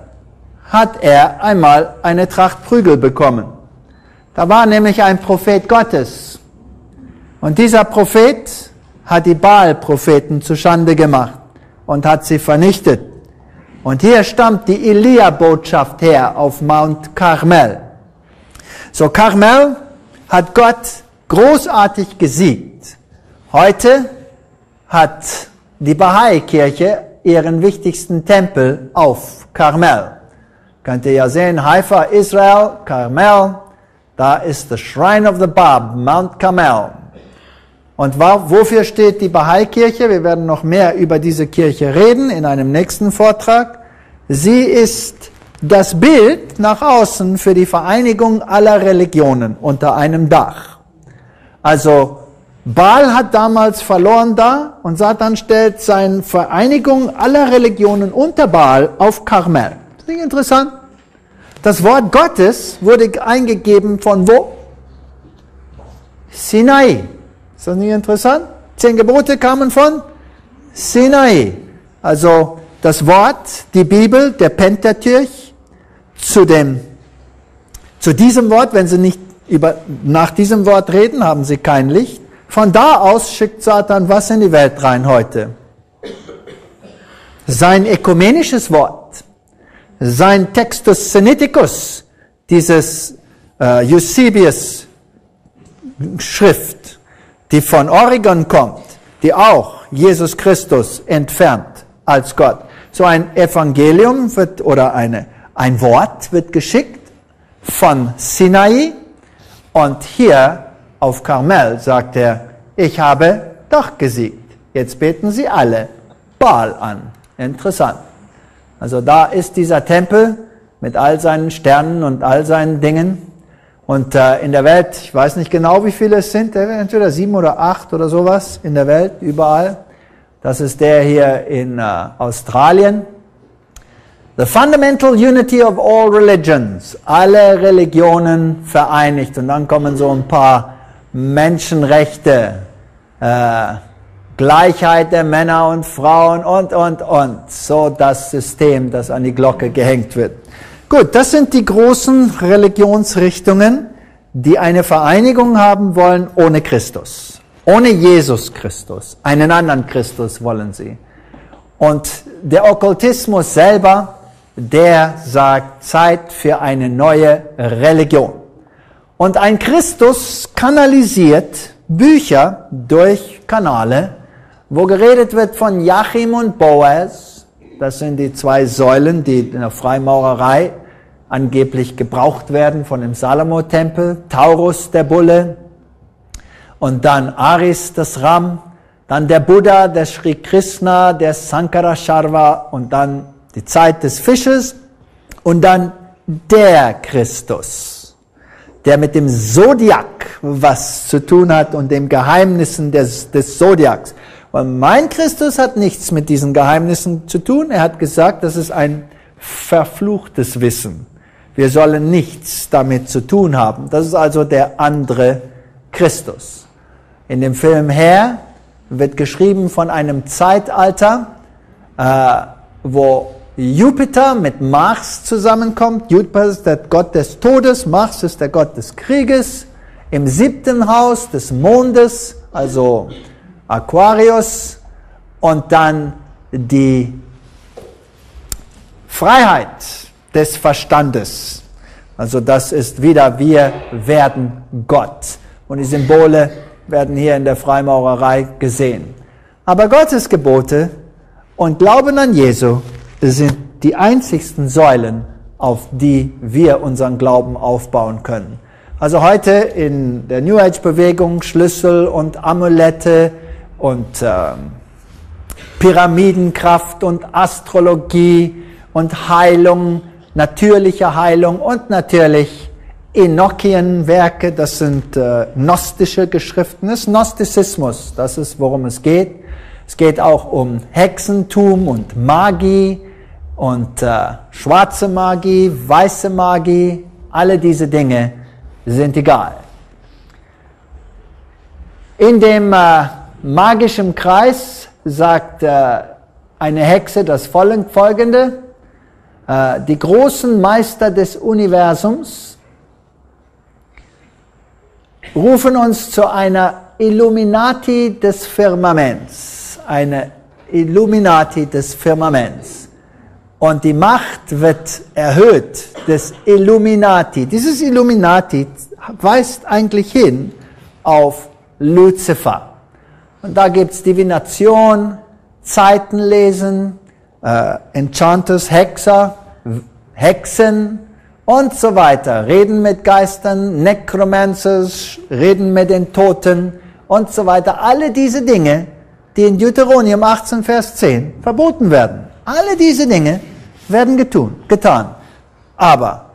S2: hat er einmal eine Tracht Prügel bekommen. Da war nämlich ein Prophet Gottes. Und dieser Prophet hat die Baal-Propheten zustande gemacht und hat sie vernichtet. Und hier stammt die Elia-Botschaft her auf Mount Carmel. So Carmel hat Gott großartig gesiegt. Heute hat die Bahai-Kirche ihren wichtigsten Tempel auf Carmel. Könnt ihr ja sehen, Haifa, Israel, Carmel, da ist the Shrine of the Bab, Mount Carmel. Und wofür steht die Bahai-Kirche? Wir werden noch mehr über diese Kirche reden in einem nächsten Vortrag. Sie ist das Bild nach außen für die Vereinigung aller Religionen unter einem Dach. Also Baal hat damals verloren da und Satan stellt seine Vereinigung aller Religionen unter Baal auf Karmel. Ist nicht interessant? Das Wort Gottes wurde eingegeben von wo? Sinai. Ist das nicht interessant? Zehn Gebote kamen von Sinai. Also das Wort, die Bibel, der Pentateuch, zu dem, zu diesem Wort, wenn Sie nicht über, nach diesem Wort reden, haben Sie kein Licht. Von da aus schickt Satan was in die Welt rein heute. Sein ökumenisches Wort, sein Textus Seneticus, dieses äh, Eusebius Schrift, die von Oregon kommt, die auch Jesus Christus entfernt als Gott. So ein Evangelium wird oder eine, ein Wort wird geschickt von Sinai und hier auf Karmel sagt er, ich habe doch gesiegt. Jetzt beten sie alle Baal an. Interessant. Also da ist dieser Tempel mit all seinen Sternen und all seinen Dingen. Und äh, in der Welt, ich weiß nicht genau, wie viele es sind, entweder sieben oder acht oder sowas in der Welt, überall. Das ist der hier in äh, Australien. The fundamental unity of all religions. Alle Religionen vereinigt. Und dann kommen so ein paar Menschenrechte, äh, Gleichheit der Männer und Frauen und, und, und. So das System, das an die Glocke gehängt wird. Gut, das sind die großen Religionsrichtungen, die eine Vereinigung haben wollen ohne Christus. Ohne Jesus Christus. Einen anderen Christus wollen sie. Und der Okkultismus selber, der sagt Zeit für eine neue Religion. Und ein Christus kanalisiert Bücher durch Kanale, wo geredet wird von Jachim und Boaz. Das sind die zwei Säulen, die in der Freimaurerei angeblich gebraucht werden von dem Salomo-Tempel. Taurus, der Bulle, und dann Aris, das Ram, dann der Buddha, der Sri Krishna, der Sankarasharva und dann die Zeit des Fisches und dann der Christus, der mit dem Zodiac was zu tun hat und den Geheimnissen des, des Zodiacs. Und mein Christus hat nichts mit diesen Geheimnissen zu tun. Er hat gesagt, das ist ein verfluchtes Wissen. Wir sollen nichts damit zu tun haben. Das ist also der andere Christus. In dem Film Herr wird geschrieben von einem Zeitalter, äh, wo Jupiter mit Mars zusammenkommt. Jupiter ist der Gott des Todes, Mars ist der Gott des Krieges. Im siebten Haus des Mondes, also Aquarius, und dann die Freiheit des Verstandes. Also das ist wieder, wir werden Gott. Und die Symbole werden hier in der Freimaurerei gesehen. Aber Gottes Gebote und Glauben an Jesu sind die einzigsten Säulen, auf die wir unseren Glauben aufbauen können. Also heute in der New Age Bewegung Schlüssel und Amulette und äh, Pyramidenkraft und Astrologie und Heilung, natürliche Heilung und natürlich Enochian-Werke, das sind äh, gnostische Geschriften, das ist Gnostizismus, das ist, worum es geht. Es geht auch um Hexentum und Magie und äh, schwarze Magie, weiße Magie, alle diese Dinge sind egal. In dem äh, magischen Kreis sagt äh, eine Hexe das folgende, die großen Meister des Universums, rufen uns zu einer Illuminati des Firmaments, eine Illuminati des Firmaments. Und die Macht wird erhöht des Illuminati. Dieses Illuminati weist eigentlich hin auf Luzifer. Und da gibt's Divination, Zeitenlesen, äh, Enchanters, Hexer, Hexen, und so weiter. Reden mit Geistern, Necromancers, reden mit den Toten und so weiter. Alle diese Dinge, die in Deuteronomium 18, Vers 10 verboten werden. Alle diese Dinge werden getun, getan. Aber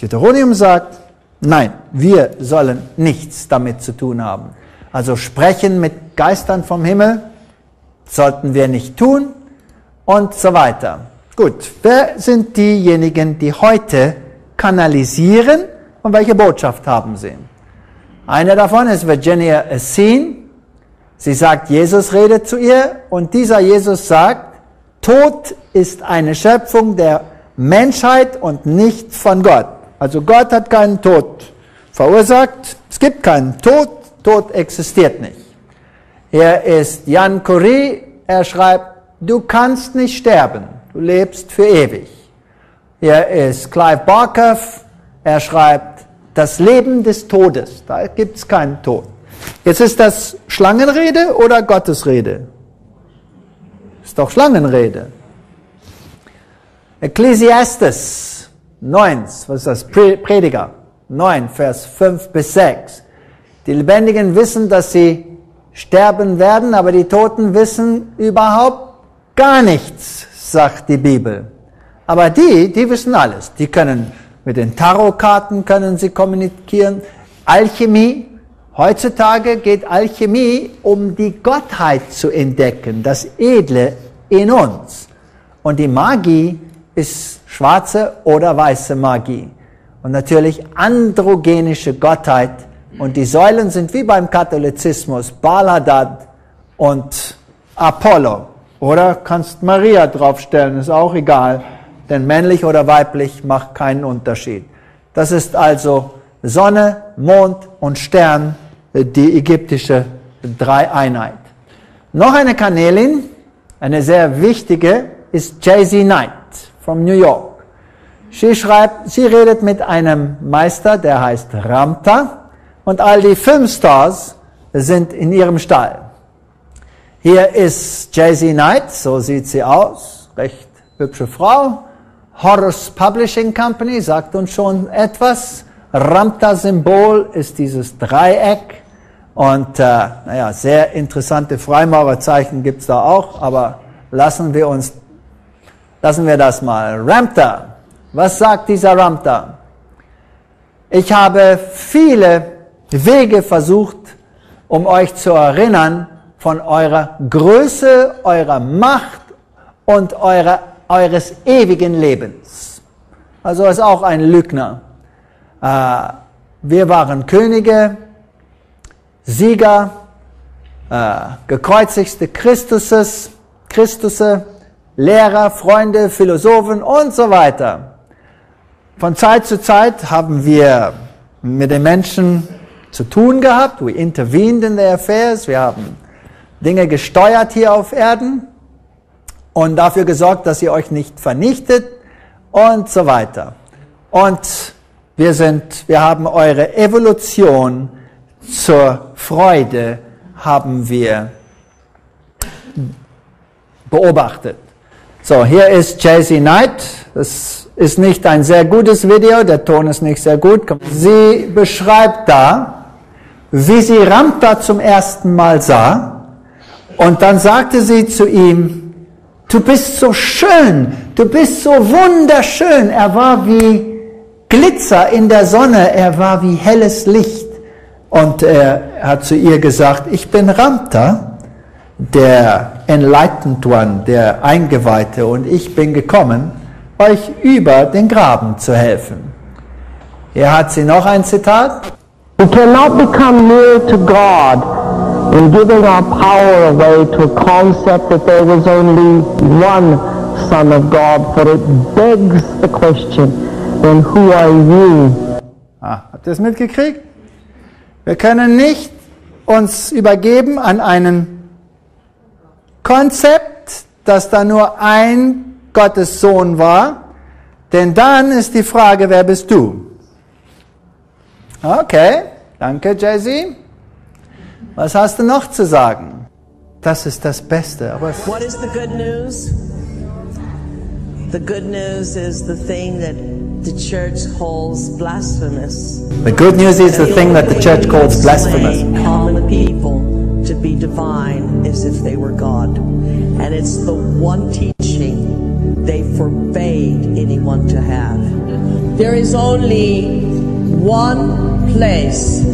S2: Deuteronomium sagt, nein, wir sollen nichts damit zu tun haben. Also sprechen mit Geistern vom Himmel sollten wir nicht tun und so weiter. Gut, wer sind diejenigen, die heute kanalisieren und welche Botschaft haben sie? Eine davon ist Virginia Essene. Sie sagt, Jesus redet zu ihr und dieser Jesus sagt, Tod ist eine Schöpfung der Menschheit und nicht von Gott. Also Gott hat keinen Tod verursacht. Es gibt keinen Tod. Tod existiert nicht. Hier ist Jan Curie. Er schreibt, du kannst nicht sterben. Du lebst für ewig. Hier ist Clive Barker. Er schreibt, das Leben des Todes. Da gibt es keinen Tod. Jetzt ist das Schlangenrede oder Gottesrede? Ist doch Schlangenrede. Ecclesiastes 9, was ist das? Prediger 9, Vers 5 bis 6. Die Lebendigen wissen, dass sie sterben werden, aber die Toten wissen überhaupt gar nichts, sagt die Bibel. Aber die, die wissen alles. Die können mit den Tarotkarten können sie kommunizieren. Alchemie. Heutzutage geht Alchemie um die Gottheit zu entdecken, das Edle in uns. Und die Magie ist schwarze oder weiße Magie. Und natürlich androgenische Gottheit. Und die Säulen sind wie beim Katholizismus, Balhadad und Apollo. Oder kannst Maria draufstellen, ist auch egal. Denn männlich oder weiblich macht keinen Unterschied. Das ist also Sonne, Mond und Stern, die ägyptische Dreieinheit. Noch eine Kanälin, eine sehr wichtige, ist Jay-Z Knight from New York. Sie schreibt, sie redet mit einem Meister, der heißt Ramta, und all die Filmstars sind in ihrem Stall. Hier ist Jay-Z Knight, so sieht sie aus, recht hübsche Frau. Horus Publishing Company sagt uns schon etwas. Ramta-Symbol ist dieses Dreieck. Und äh, naja, sehr interessante Freimaurerzeichen gibt's da auch, aber lassen wir uns Lassen wir das mal. Ramta. Was sagt dieser Ramta? Ich habe viele Wege versucht, um euch zu erinnern von eurer Größe, eurer Macht und eurer, eures ewigen Lebens. Also ist auch ein Lügner. Äh, wir waren Könige, Sieger, äh, gekreuzigte Christuses, Christusse, Lehrer, Freunde, Philosophen und so weiter. Von Zeit zu Zeit haben wir mit den Menschen zu tun gehabt. We intervened in their affairs. Wir haben Dinge gesteuert hier auf Erden und dafür gesorgt, dass ihr euch nicht vernichtet und so weiter. Und wir sind, wir haben eure Evolution zur Freude haben wir beobachtet. So, hier ist Jay-Z Knight. Das ist nicht ein sehr gutes Video, der Ton ist nicht sehr gut. Sie beschreibt da, wie sie Ramta zum ersten Mal sah. Und dann sagte sie zu ihm, du bist so schön, du bist so wunderschön. Er war wie Glitzer in der Sonne, er war wie helles Licht. Und er hat zu ihr gesagt, ich bin Ramta der Enlightened One, der Eingeweihte, und ich bin gekommen, euch über den Graben zu helfen. Hier hat sie noch ein Zitat.
S3: We cannot become near to God in giving our power away to a concept that there was only one Son of God, for it begs the question, then who are you?
S2: Ah, habt ihr es mitgekriegt? Wir können nicht uns übergeben an einen Konzept, dass da nur ein Gottes Sohn war, denn dann ist die Frage, wer bist du? Okay, danke Jesse. Was hast du noch zu sagen? Das ist das Beste. Aber
S4: What is the good news? The good news is the thing that the church calls blasphemous.
S2: the good news is the thing that the church calls blasphemous.
S4: Common people to be divine as if they were God. And it's the one teaching they forbade anyone to have. There is only one place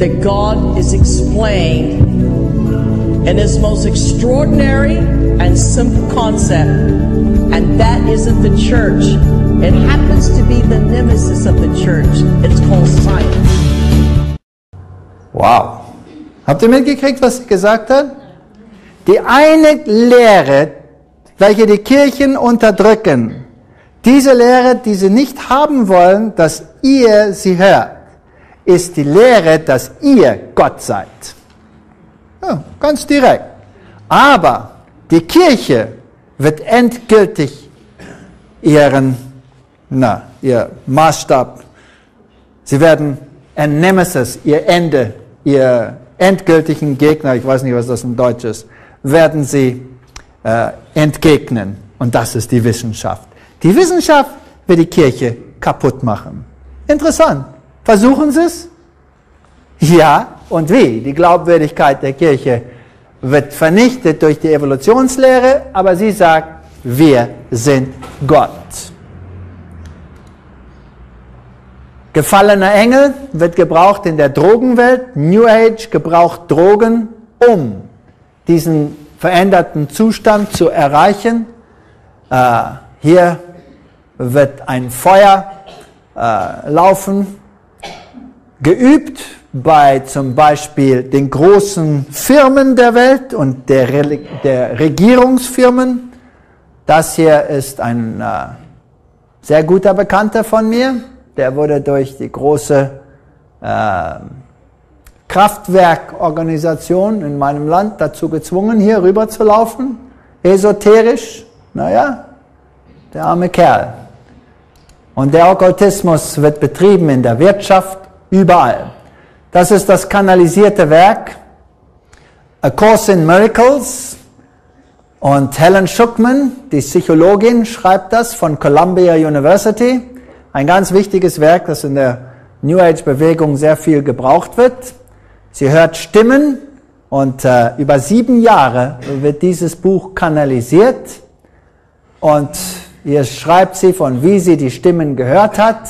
S4: that God is explained in his most extraordinary and simple concept, and that isn't the church. It happens to be the nemesis of the church. It's called science.
S2: Wow. Habt ihr mitgekriegt, was sie gesagt hat? Die eine Lehre, welche die Kirchen unterdrücken, diese Lehre, die sie nicht haben wollen, dass ihr sie hört, ist die Lehre, dass ihr Gott seid. Ja, ganz direkt. Aber die Kirche wird endgültig ihren, na, ihr Maßstab, sie werden ein Nemesis, ihr Ende, ihr endgültigen Gegner, ich weiß nicht, was das in Deutsch ist, werden sie äh, entgegnen. Und das ist die Wissenschaft. Die Wissenschaft wird die Kirche kaputt machen. Interessant. Versuchen Sie es? Ja, und wie? Die Glaubwürdigkeit der Kirche wird vernichtet durch die Evolutionslehre, aber sie sagt, wir sind Gott. Gefallener Engel wird gebraucht in der Drogenwelt. New Age gebraucht Drogen, um diesen veränderten Zustand zu erreichen. Äh, hier wird ein Feuer äh, laufen, geübt bei zum Beispiel den großen Firmen der Welt und der, der Regierungsfirmen. Das hier ist ein äh, sehr guter Bekannter von mir. Der wurde durch die große äh, Kraftwerkorganisation in meinem Land dazu gezwungen, hier rüber zu laufen. Esoterisch, naja, der arme Kerl. Und der Okkultismus wird betrieben in der Wirtschaft, überall. Das ist das kanalisierte Werk. A Course in Miracles. Und Helen Schuckman, die Psychologin, schreibt das von Columbia University. Ein ganz wichtiges Werk, das in der New Age Bewegung sehr viel gebraucht wird. Sie hört Stimmen und äh, über sieben Jahre wird dieses Buch kanalisiert. Und hier schreibt sie von, wie sie die Stimmen gehört hat.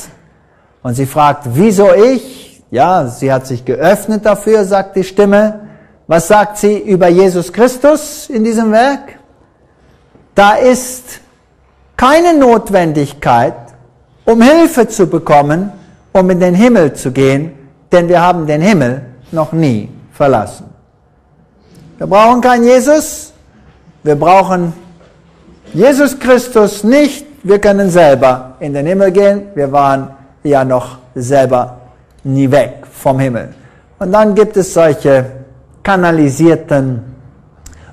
S2: Und sie fragt, wieso ich? Ja, sie hat sich geöffnet dafür, sagt die Stimme. Was sagt sie über Jesus Christus in diesem Werk? Da ist keine Notwendigkeit, um Hilfe zu bekommen, um in den Himmel zu gehen, denn wir haben den Himmel noch nie verlassen. Wir brauchen keinen Jesus, wir brauchen Jesus Christus nicht, wir können selber in den Himmel gehen, wir waren ja noch selber nie weg vom Himmel. Und dann gibt es solche kanalisierten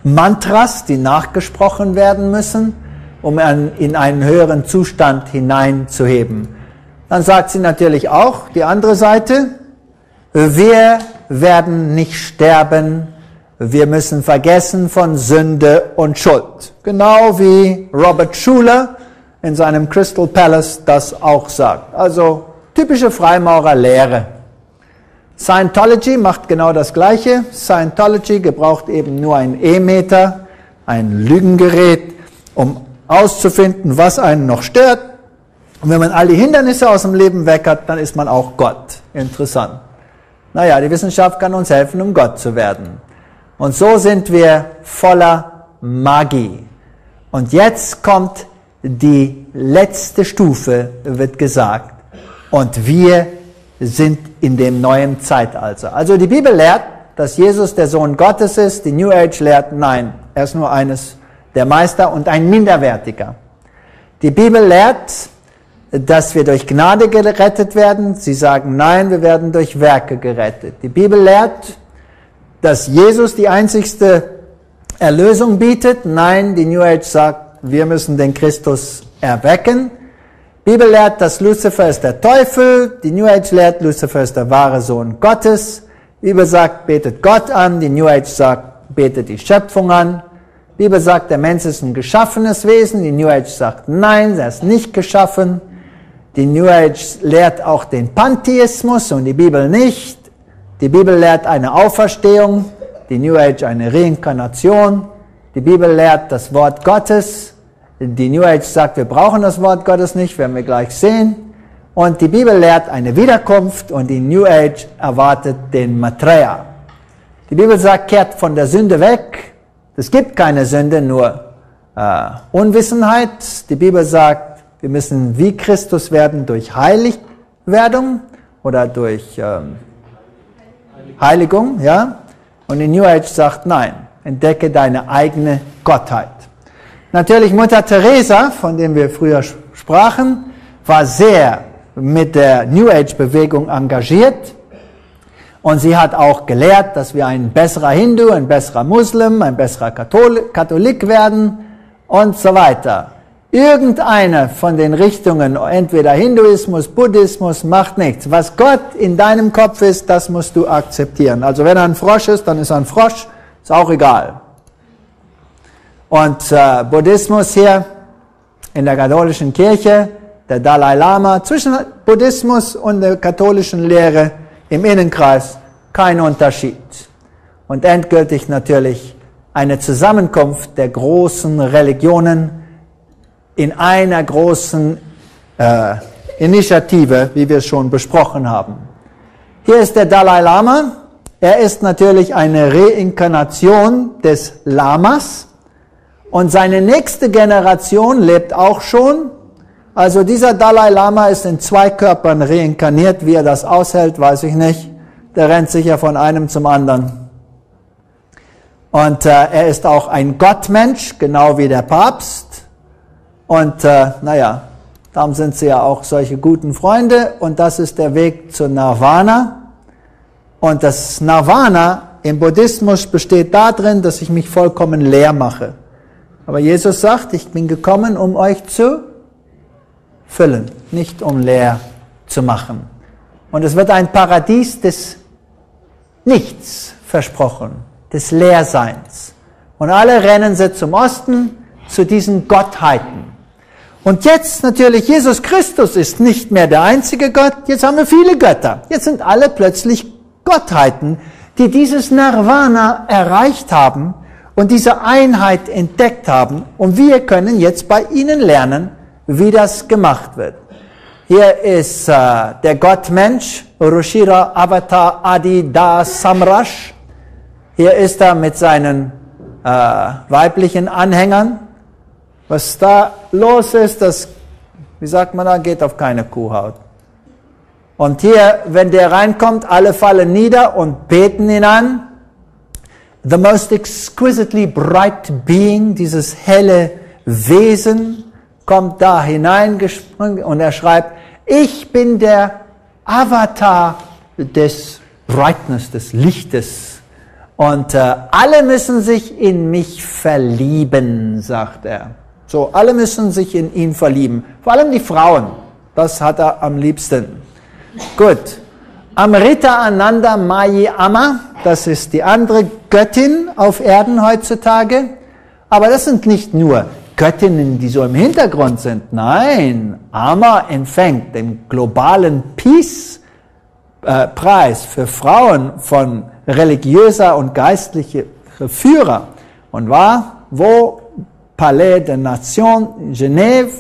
S2: Mantras, die nachgesprochen werden müssen, um in einen höheren Zustand hineinzuheben. Dann sagt sie natürlich auch, die andere Seite, wir werden nicht sterben, wir müssen vergessen von Sünde und Schuld. Genau wie Robert Schuller in seinem Crystal Palace das auch sagt. Also typische Freimaurerlehre. Scientology macht genau das Gleiche. Scientology gebraucht eben nur ein E-Meter, ein Lügengerät, um auszufinden, was einen noch stört. Und wenn man all die Hindernisse aus dem Leben weg hat, dann ist man auch Gott. Interessant. Naja, die Wissenschaft kann uns helfen, um Gott zu werden. Und so sind wir voller Magie. Und jetzt kommt die letzte Stufe, wird gesagt. Und wir sind in dem neuen Zeitalter. Also die Bibel lehrt, dass Jesus der Sohn Gottes ist. Die New Age lehrt, nein, er ist nur eines der Meister und ein Minderwertiger. Die Bibel lehrt, dass wir durch Gnade gerettet werden. Sie sagen, nein, wir werden durch Werke gerettet. Die Bibel lehrt, dass Jesus die einzigste Erlösung bietet. Nein, die New Age sagt, wir müssen den Christus erwecken. Die Bibel lehrt, dass Lucifer ist der Teufel. Die New Age lehrt, Lucifer ist der wahre Sohn Gottes. Die Bibel sagt, betet Gott an. Die New Age sagt, betet die Schöpfung an. Die Bibel sagt, der Mensch ist ein geschaffenes Wesen. Die New Age sagt, nein, er ist nicht geschaffen. Die New Age lehrt auch den Pantheismus und die Bibel nicht. Die Bibel lehrt eine Auferstehung, die New Age eine Reinkarnation. Die Bibel lehrt das Wort Gottes. Die New Age sagt, wir brauchen das Wort Gottes nicht, werden wir gleich sehen. Und die Bibel lehrt eine Wiederkunft und die New Age erwartet den Maitreya. Die Bibel sagt, kehrt von der Sünde weg. Es gibt keine Sünde, nur äh, Unwissenheit. Die Bibel sagt, wir müssen wie Christus werden durch Heiligwerdung oder durch ähm, Heiligung, ja. Und die New Age sagt nein, entdecke deine eigene Gottheit. Natürlich Mutter Teresa, von dem wir früher sprachen, war sehr mit der New Age Bewegung engagiert. Und sie hat auch gelehrt, dass wir ein besserer Hindu, ein besserer Muslim, ein besserer Katholik werden und so weiter. Irgendeine von den Richtungen, entweder Hinduismus, Buddhismus, macht nichts. Was Gott in deinem Kopf ist, das musst du akzeptieren. Also wenn er ein Frosch ist, dann ist er ein Frosch, ist auch egal. Und äh, Buddhismus hier in der katholischen Kirche, der Dalai Lama, zwischen Buddhismus und der katholischen Lehre im Innenkreis kein Unterschied. Und endgültig natürlich eine Zusammenkunft der großen Religionen, in einer großen äh, Initiative, wie wir schon besprochen haben. Hier ist der Dalai Lama. Er ist natürlich eine Reinkarnation des Lamas und seine nächste Generation lebt auch schon. Also dieser Dalai Lama ist in zwei Körpern reinkarniert. Wie er das aushält, weiß ich nicht. Der rennt sicher von einem zum anderen. Und äh, er ist auch ein Gottmensch, genau wie der Papst. Und äh, naja, darum sind sie ja auch solche guten Freunde und das ist der Weg zu Nirvana. Und das Nirvana im Buddhismus besteht darin, dass ich mich vollkommen leer mache. Aber Jesus sagt, ich bin gekommen, um euch zu füllen, nicht um leer zu machen. Und es wird ein Paradies des Nichts versprochen, des Leerseins. Und alle rennen sie zum Osten zu diesen Gottheiten. Und jetzt natürlich, Jesus Christus ist nicht mehr der einzige Gott, jetzt haben wir viele Götter. Jetzt sind alle plötzlich Gottheiten, die dieses Nirvana erreicht haben und diese Einheit entdeckt haben. Und wir können jetzt bei ihnen lernen, wie das gemacht wird. Hier ist äh, der Gottmensch, Rushira Avatar Adi Da Samrash. Hier ist er mit seinen äh, weiblichen Anhängern. Was da los ist, das, wie sagt man da, geht auf keine Kuhhaut. Und hier, wenn der reinkommt, alle fallen nieder und beten ihn an. The most exquisitely bright being, dieses helle Wesen, kommt da hineingesprungen und er schreibt, ich bin der Avatar des Brightness, des Lichtes. Und äh, alle müssen sich in mich verlieben, sagt er. So, alle müssen sich in ihn verlieben. Vor allem die Frauen. Das hat er am liebsten. Gut. Amrita Ananda Mayi Amma, das ist die andere Göttin auf Erden heutzutage. Aber das sind nicht nur Göttinnen, die so im Hintergrund sind. Nein, Amma empfängt den globalen Peace-Preis für Frauen von religiöser und geistlicher Führer. Und war, wo Palais der Nation in Genève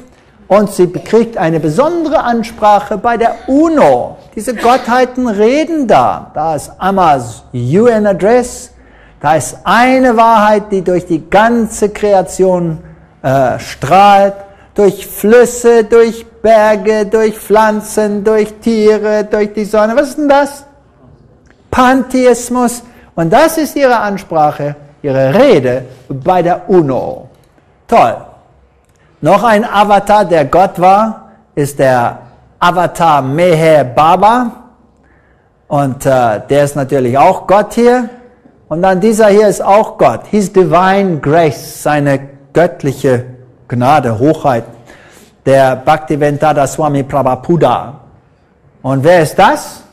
S2: und sie bekriegt eine besondere Ansprache bei der UNO. Diese Gottheiten reden da. Da ist Ammas UN Address. Da ist eine Wahrheit, die durch die ganze Kreation äh, strahlt. Durch Flüsse, durch Berge, durch Pflanzen, durch Tiere, durch die Sonne. Was ist denn das? Pantheismus. Und das ist ihre Ansprache, ihre Rede bei der UNO. Toll. Noch ein Avatar, der Gott war, ist der Avatar Meher Baba. Und äh, der ist natürlich auch Gott hier. Und dann dieser hier ist auch Gott. His Divine Grace, seine göttliche Gnade, Hochheit. Der Bhaktivedanta Swami Prabhupada. Und wer ist das?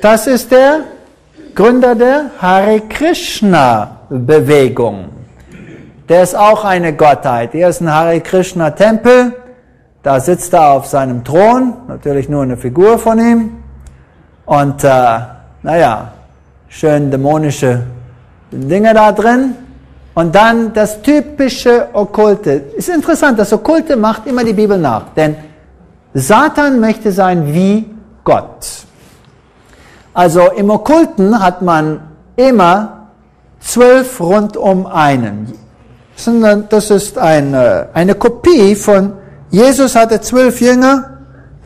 S2: Das ist der Gründer der Hare Krishna Bewegung der ist auch eine Gottheit. Hier ist ein Hare Krishna Tempel. Da sitzt er auf seinem Thron, natürlich nur eine Figur von ihm. Und äh, naja, schön dämonische Dinge da drin. Und dann das typische Okkulte. Ist interessant, das Okkulte macht immer die Bibel nach. Denn Satan möchte sein wie Gott. Also im Okkulten hat man immer zwölf rund um einen das ist eine, eine Kopie von, Jesus hatte zwölf Jünger,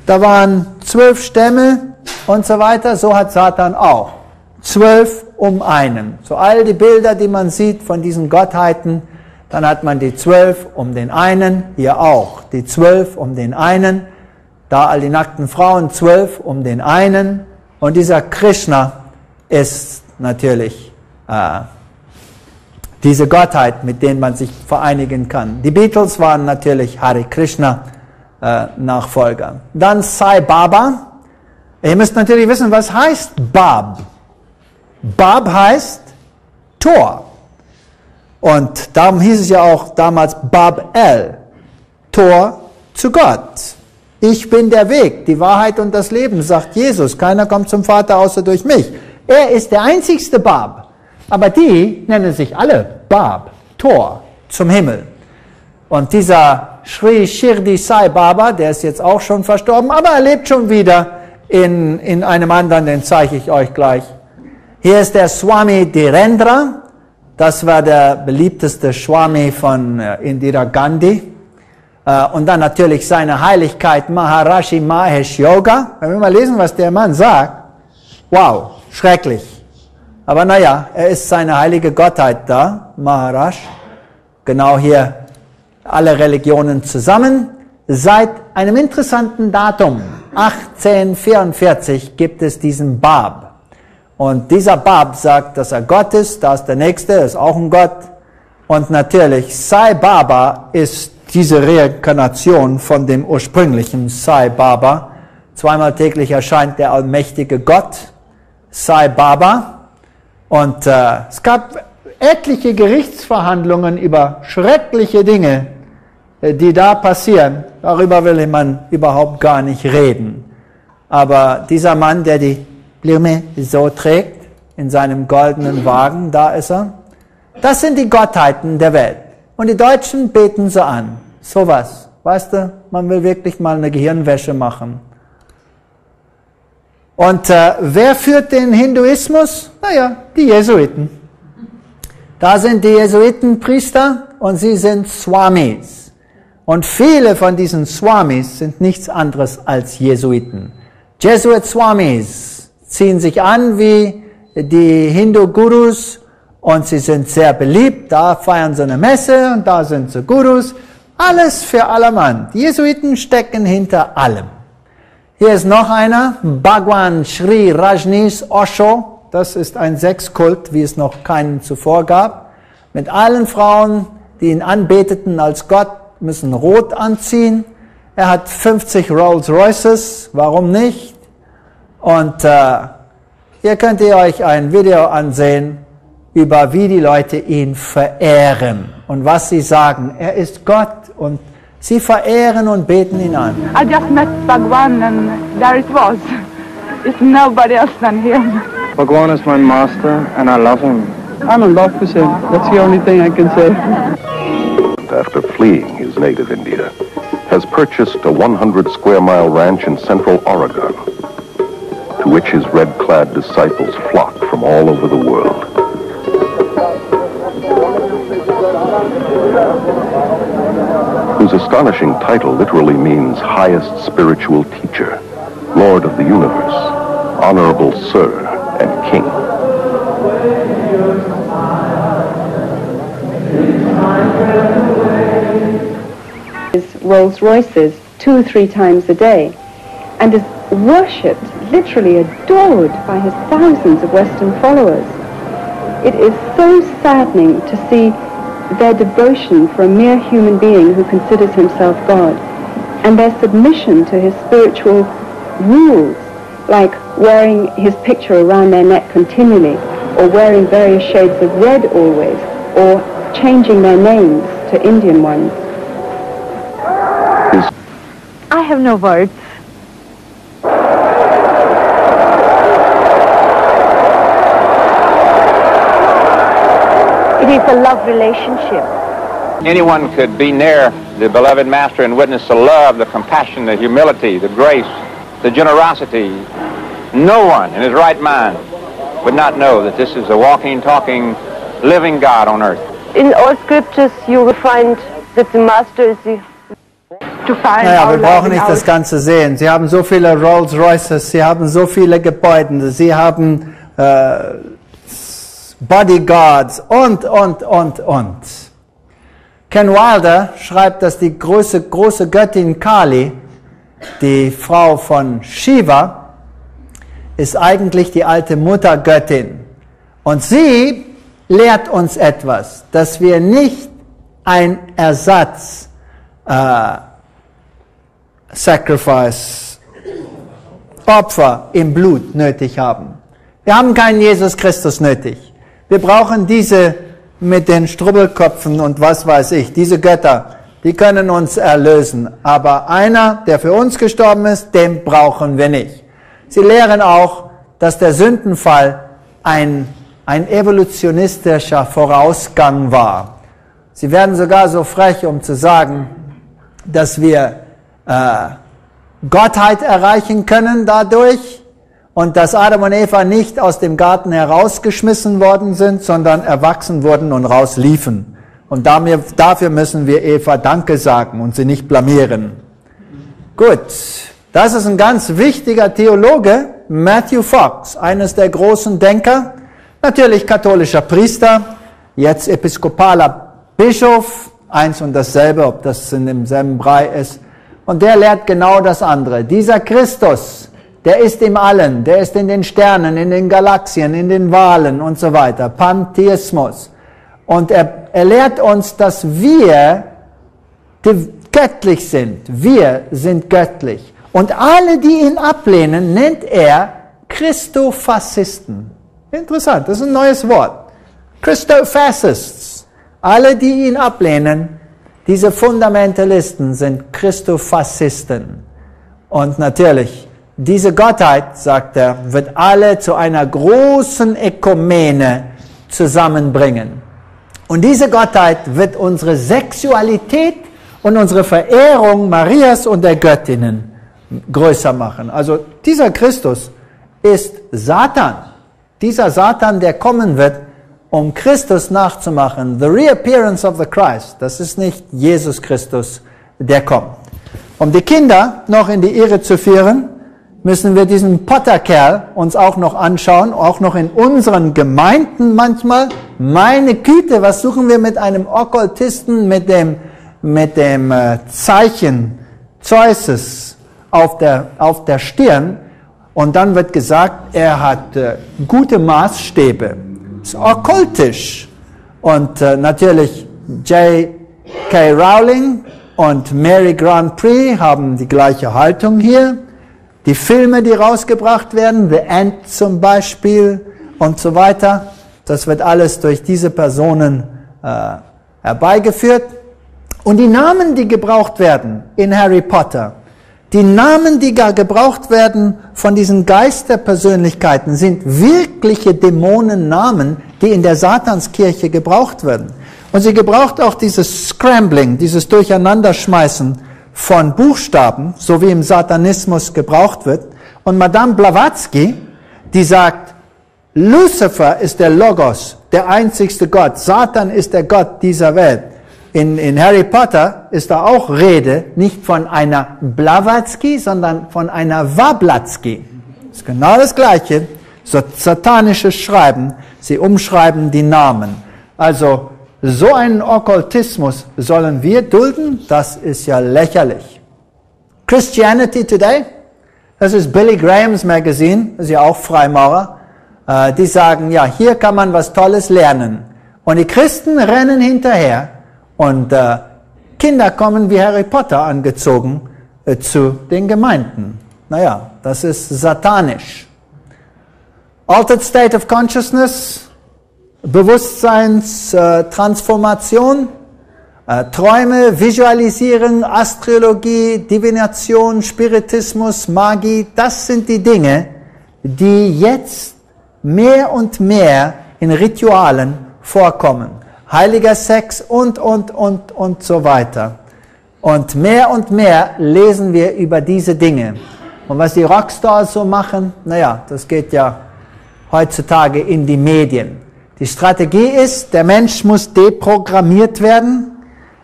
S2: da waren zwölf Stämme und so weiter, so hat Satan auch. Zwölf um einen. So all die Bilder, die man sieht von diesen Gottheiten, dann hat man die zwölf um den einen, hier auch die zwölf um den einen, da all die nackten Frauen zwölf um den einen und dieser Krishna ist natürlich äh, diese Gottheit, mit der man sich vereinigen kann. Die Beatles waren natürlich Hare Krishna äh, Nachfolger. Dann Sai Baba. Ihr müsst natürlich wissen, was heißt Bab. Bab heißt Tor. Und darum hieß es ja auch damals Bab El, Tor zu Gott. Ich bin der Weg, die Wahrheit und das Leben, sagt Jesus. Keiner kommt zum Vater außer durch mich. Er ist der einzigste Bab. Aber die nennen sich alle Bab, Tor zum Himmel. Und dieser Sri Shirdi Sai Baba, der ist jetzt auch schon verstorben, aber er lebt schon wieder in, in einem anderen, den zeige ich euch gleich. Hier ist der Swami Dhirendra. Das war der beliebteste Swami von äh, Indira Gandhi. Äh, und dann natürlich seine Heiligkeit Maharashi Mahesh Yoga. Wenn wir mal lesen, was der Mann sagt, wow, schrecklich. Aber naja, er ist seine heilige Gottheit da, Maharaj. Genau hier alle Religionen zusammen. Seit einem interessanten Datum, 1844, gibt es diesen Bab. Und dieser Bab sagt, dass er Gott ist, da ist der Nächste, ist auch ein Gott. Und natürlich, Sai Baba ist diese Reinkarnation von dem ursprünglichen Sai Baba. Zweimal täglich erscheint der allmächtige Gott, Sai Baba. Und äh, es gab etliche Gerichtsverhandlungen über schreckliche Dinge, äh, die da passieren. Darüber will man überhaupt gar nicht reden. Aber dieser Mann, der die Blume so trägt, in seinem goldenen Wagen, da ist er. Das sind die Gottheiten der Welt. Und die Deutschen beten sie an. So was. Weißt du, man will wirklich mal eine Gehirnwäsche machen. Und äh, wer führt den Hinduismus? Naja, die Jesuiten. Da sind die Jesuiten Priester und sie sind Swamis. Und viele von diesen Swamis sind nichts anderes als Jesuiten. Jesuit Swamis ziehen sich an wie die Hindu-Gurus und sie sind sehr beliebt. Da feiern sie eine Messe und da sind sie Gurus. Alles für allermann. Die Jesuiten stecken hinter allem. Hier ist noch einer, Bhagwan Sri Rajneesh Osho. Das ist ein Sexkult, wie es noch keinen zuvor gab. Mit allen Frauen, die ihn anbeteten als Gott, müssen rot anziehen. Er hat 50 Rolls Royces. Warum nicht? Und äh, hier könnt ihr euch ein Video ansehen über wie die Leute ihn verehren und was sie sagen. Er ist Gott und sie verehren und beten ihn an.
S5: I just met Bhagwan and there it was. It's nobody else than him.
S6: Bhagwan is my master and I love him.
S7: I'm in love with him. That's the only thing I can say.
S8: after fleeing his native India, has purchased a 100 square mile ranch in central Oregon, to which his red-clad disciples flock from all over the world. Whose astonishing title literally means highest spiritual teacher, Lord of the universe, honorable sir and king.
S9: his Rolls Royces two or three times a day and is worshipped, literally adored by his thousands of Western followers. It is so saddening to see their devotion for a mere human being who considers himself God and their submission to his spiritual rules, like wearing his picture around their neck continually or wearing various shades of red always or changing their names to Indian ones.
S5: I have no words. It is a love relationship.
S10: Anyone could be near the beloved Master and witness the love, the compassion, the humility, the grace, the generosity. No one in his right mind would not know that this is a walking, talking, living God on earth.
S11: In all scriptures you will find that the Master is the
S5: to find
S2: Naja,
S5: our
S2: wir brauchen
S5: love in
S2: nicht
S5: our
S2: das Ganze sehen. Sie haben so viele Rolls Royces, Sie haben so viele Gebäude, Sie haben äh, Bodyguards und, und, und, und. Ken Wilder schreibt, dass die große, große Göttin Kali, die Frau von Shiva, ist eigentlich die alte Muttergöttin. Und sie lehrt uns etwas, dass wir nicht ein Ersatz äh, Sacrifice, Opfer im Blut nötig haben. Wir haben keinen Jesus Christus nötig. Wir brauchen diese mit den Strubbelköpfen und was weiß ich, diese Götter, die können uns erlösen. Aber einer, der für uns gestorben ist, den brauchen wir nicht. Sie lehren auch, dass der Sündenfall ein, ein evolutionistischer Vorausgang war. Sie werden sogar so frech, um zu sagen, dass wir äh, Gottheit erreichen können dadurch und dass Adam und Eva nicht aus dem Garten herausgeschmissen worden sind, sondern erwachsen wurden und rausliefen. Und dafür müssen wir Eva Danke sagen und sie nicht blamieren. Gut, das ist ein ganz wichtiger Theologe, Matthew Fox, eines der großen Denker, natürlich katholischer Priester, jetzt episkopaler Bischof, eins und dasselbe, ob das in demselben Brei ist. Und der lehrt genau das andere. Dieser Christus, der ist im Allen, der ist in den Sternen, in den Galaxien, in den Wahlen und so weiter. Pantheismus. Und er, er lehrt uns, dass wir göttlich sind. Wir sind göttlich. Und alle, die ihn ablehnen, nennt er Christofassisten. Interessant, das ist ein neues Wort. Christofascists. Alle, die ihn ablehnen, diese Fundamentalisten sind Christofassisten. Und natürlich, diese Gottheit, sagt er, wird alle zu einer großen Ökumene zusammenbringen. Und diese Gottheit wird unsere Sexualität und unsere Verehrung Marias und der Göttinnen größer machen. Also dieser Christus ist Satan. Dieser Satan, der kommen wird, um Christus nachzumachen. The reappearance of the Christ. Das ist nicht Jesus Christus, der kommt. Um die Kinder noch in die Irre zu führen, müssen wir diesen Potterkerl uns auch noch anschauen, auch noch in unseren Gemeinden manchmal. Meine Güte, was suchen wir mit einem Okkultisten mit dem, mit dem äh, Zeichen Zeuses auf der, auf der Stirn? Und dann wird gesagt, er hat äh, gute Maßstäbe. Ist okkultisch. Und äh, natürlich J.K. Rowling und Mary Grand Prix haben die gleiche Haltung hier. Die Filme, die rausgebracht werden, The End zum Beispiel und so weiter, das wird alles durch diese Personen äh, herbeigeführt. Und die Namen, die gebraucht werden in Harry Potter, die Namen, die gar gebraucht werden von diesen Geisterpersönlichkeiten, sind wirkliche Dämonennamen, die in der Satanskirche gebraucht werden. Und sie gebraucht auch dieses Scrambling, dieses Durcheinanderschmeißen von Buchstaben, so wie im Satanismus gebraucht wird. Und Madame Blavatsky, die sagt, Lucifer ist der Logos, der einzigste Gott. Satan ist der Gott dieser Welt. In, in Harry Potter ist da auch Rede, nicht von einer Blavatsky, sondern von einer Wablatsky. Das ist genau das Gleiche. So satanisches Schreiben. Sie umschreiben die Namen. Also, so einen Okkultismus sollen wir dulden? Das ist ja lächerlich. Christianity Today, das ist Billy Graham's Magazine, ist ja auch Freimaurer. Äh, die sagen, ja, hier kann man was Tolles lernen. Und die Christen rennen hinterher und äh, Kinder kommen wie Harry Potter angezogen äh, zu den Gemeinden. Naja, das ist satanisch. Altered State of Consciousness, Bewusstseinstransformation, äh, Träume, Visualisieren, Astrologie, Divination, Spiritismus, Magie, das sind die Dinge, die jetzt mehr und mehr in Ritualen vorkommen. Heiliger Sex und, und, und, und so weiter. Und mehr und mehr lesen wir über diese Dinge. Und was die Rockstars so machen, naja, das geht ja heutzutage in die Medien. Die Strategie ist, der Mensch muss deprogrammiert werden,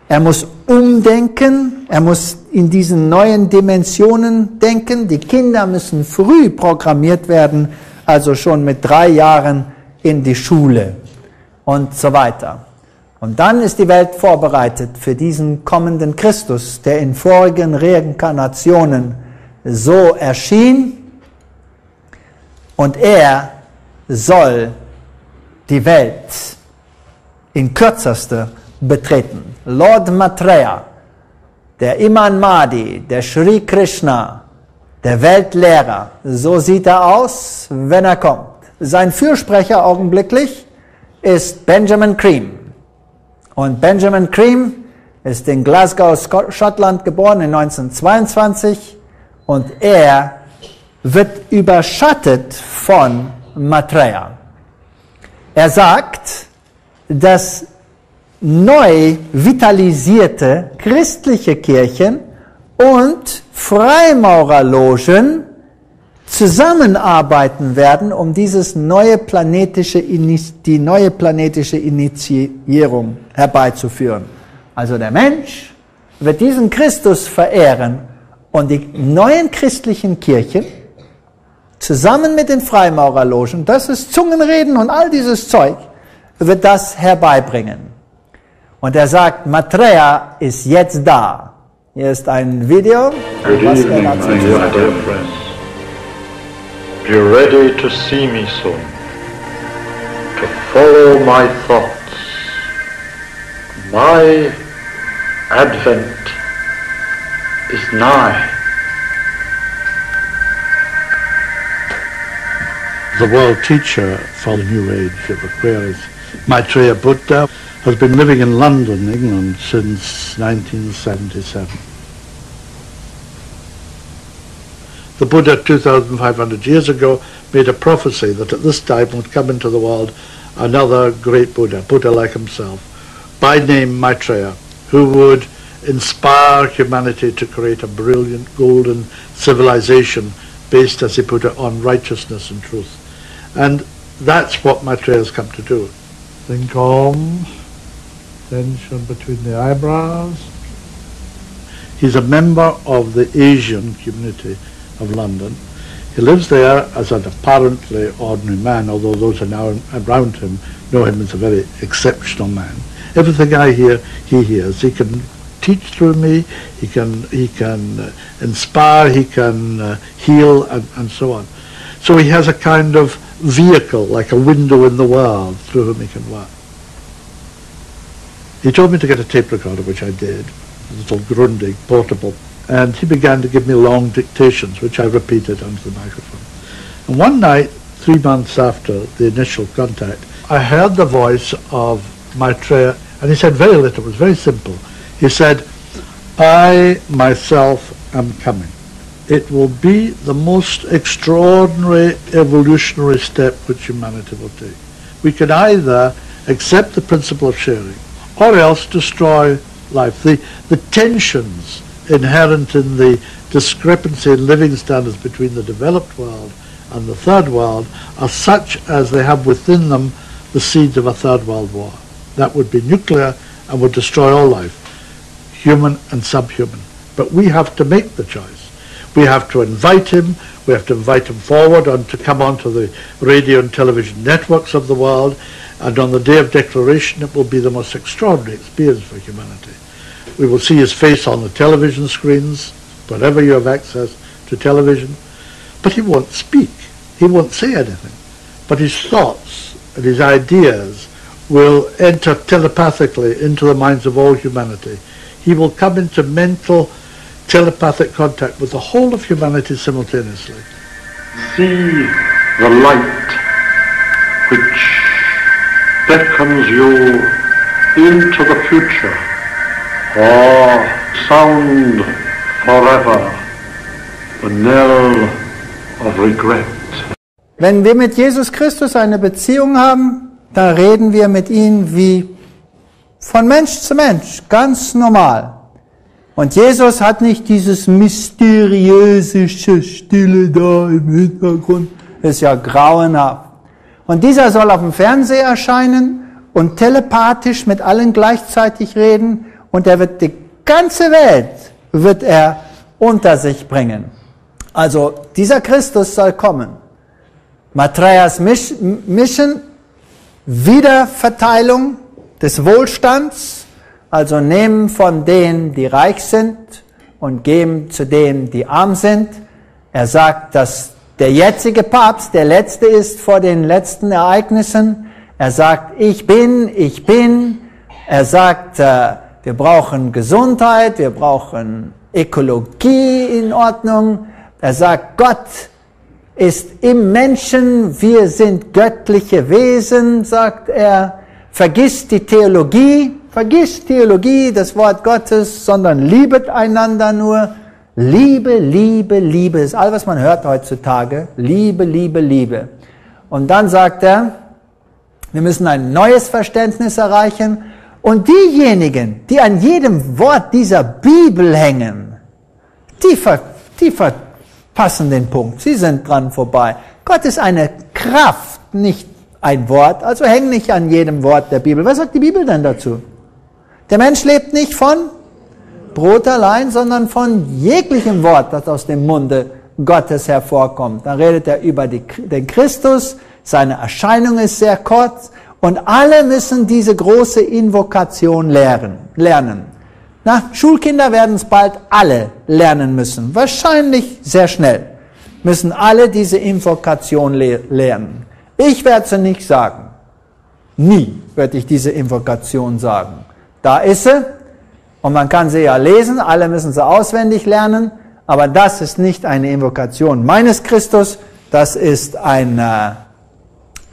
S2: er muss umdenken Er muss in diesen neuen Dimensionen denken. Die Kinder müssen früh programmiert werden, also schon mit drei Jahren in die Schule und so weiter. Und dann ist die Welt vorbereitet für diesen kommenden Christus, der in vorigen Reinkarnationen so erschien. Und er soll die Welt in kürzester betreten. Lord Maitreya, der Iman Mahdi, der Sri Krishna, der Weltlehrer, so sieht er aus, wenn er kommt. Sein Fürsprecher augenblicklich ist Benjamin Cream. Und Benjamin Cream ist in Glasgow, Schottland geboren in 1922 und er wird überschattet von Maitreya. Er sagt, dass neu vitalisierte christliche Kirchen und Freimaurerlogen zusammenarbeiten werden, um dieses neue planetische, die neue planetische Initiierung herbeizuführen. Also der Mensch wird diesen Christus verehren und die neuen christlichen Kirchen zusammen mit den Freimaurerlogen, das ist Zungenreden und all dieses Zeug, wird das herbeibringen. Und er sagt, Maitreya ist jetzt da. Hier ist ein Video.
S11: Was er dear friends. Be ready to see me soon, to follow my thoughts. My advent is nigh. The world teacher for the new age of Aquarius, Maitreya Buddha, has been living in London, England, since 1977. The Buddha 2,500 years ago made a prophecy that at this time would come into the world another great Buddha, Buddha like himself, by name Maitreya, who would inspire humanity to create a brilliant golden civilization based, as he put it, on righteousness and truth. And that's what Maitreya has come to do. Think on tension between the eyebrows. He's a member of the Asian community of London. He lives there as an apparently ordinary man, although those are now around him know him as a very exceptional man. Everything I hear, he hears. He can teach through me, he can, he can uh, inspire, he can uh, heal, and, and so on. So he has a kind of vehicle, like a window in the world, through whom he can work. He told me to get a tape recorder, which I did, a little Grundig, portable, and he began to give me long dictations, which I repeated under the microphone. And one night, three months after the initial contact, I heard the voice of Maitreya, and he said very little, it was very simple. He said, I myself am coming. It will be the most extraordinary evolutionary step which humanity will take. We can either accept the principle of sharing, or else destroy life. The, the tensions inherent in the discrepancy in living standards between the developed world and the third world are such as they have within them the seeds of a third world war. That would be nuclear and would destroy all life, human and subhuman. But we have to make the choice. We have to invite him, we have to invite him forward and to come onto the radio and television networks of the world and on the day of declaration, it will be the most extraordinary experience for humanity. We will see his face on the television screens, wherever you have access to television. But he won't speak. He won't say anything. But his thoughts and his ideas will enter telepathically into the minds of all humanity. He will come into mental telepathic contact with the whole of humanity simultaneously. See the light which beckons you into the future. Oh, sound forever the knell of regret.
S2: Wenn wir mit Jesus Christus eine Beziehung haben, dann reden wir mit ihm wie von Mensch zu Mensch, ganz normal. Und Jesus hat nicht dieses mysteriöse Stille da im Hintergrund. Ist ja grauenhaft. Und dieser soll auf dem Fernseher erscheinen und telepathisch mit allen gleichzeitig reden und er wird die ganze Welt wird er unter sich bringen. Also dieser Christus soll kommen. Matthias Mission, Wiederverteilung des Wohlstands, also nehmen von denen, die reich sind und geben zu denen, die arm sind. Er sagt, dass der jetzige Papst der letzte ist vor den letzten Ereignissen. Er sagt, ich bin, ich bin. Er sagt, äh, wir brauchen Gesundheit, wir brauchen Ökologie in Ordnung. Er sagt, Gott ist im Menschen, wir sind göttliche Wesen, sagt er. Vergiss die Theologie, vergiss Theologie, das Wort Gottes, sondern liebet einander nur. Liebe, Liebe, Liebe ist all, was man hört heutzutage. Liebe, Liebe, Liebe. Und dann sagt er, wir müssen ein neues Verständnis erreichen. Und diejenigen, die an jedem Wort dieser Bibel hängen, die, ver, die verpassen den Punkt. Sie sind dran vorbei. Gott ist eine Kraft, nicht ein Wort. Also häng nicht an jedem Wort der Bibel. Was sagt die Bibel denn dazu? Der Mensch lebt nicht von Brot allein, sondern von jeglichem Wort, das aus dem Munde Gottes hervorkommt. Dann redet er über die, den Christus, seine Erscheinung ist sehr kurz und alle müssen diese große Invokation lernen. Na, Schulkinder werden es bald alle lernen müssen. Wahrscheinlich sehr schnell müssen alle diese Invokation le lernen. Ich werde sie nicht sagen. Nie werde ich diese Invokation sagen. Da ist sie, und man kann sie ja lesen, alle müssen sie auswendig lernen, aber das ist nicht eine Invokation meines Christus, das ist eine,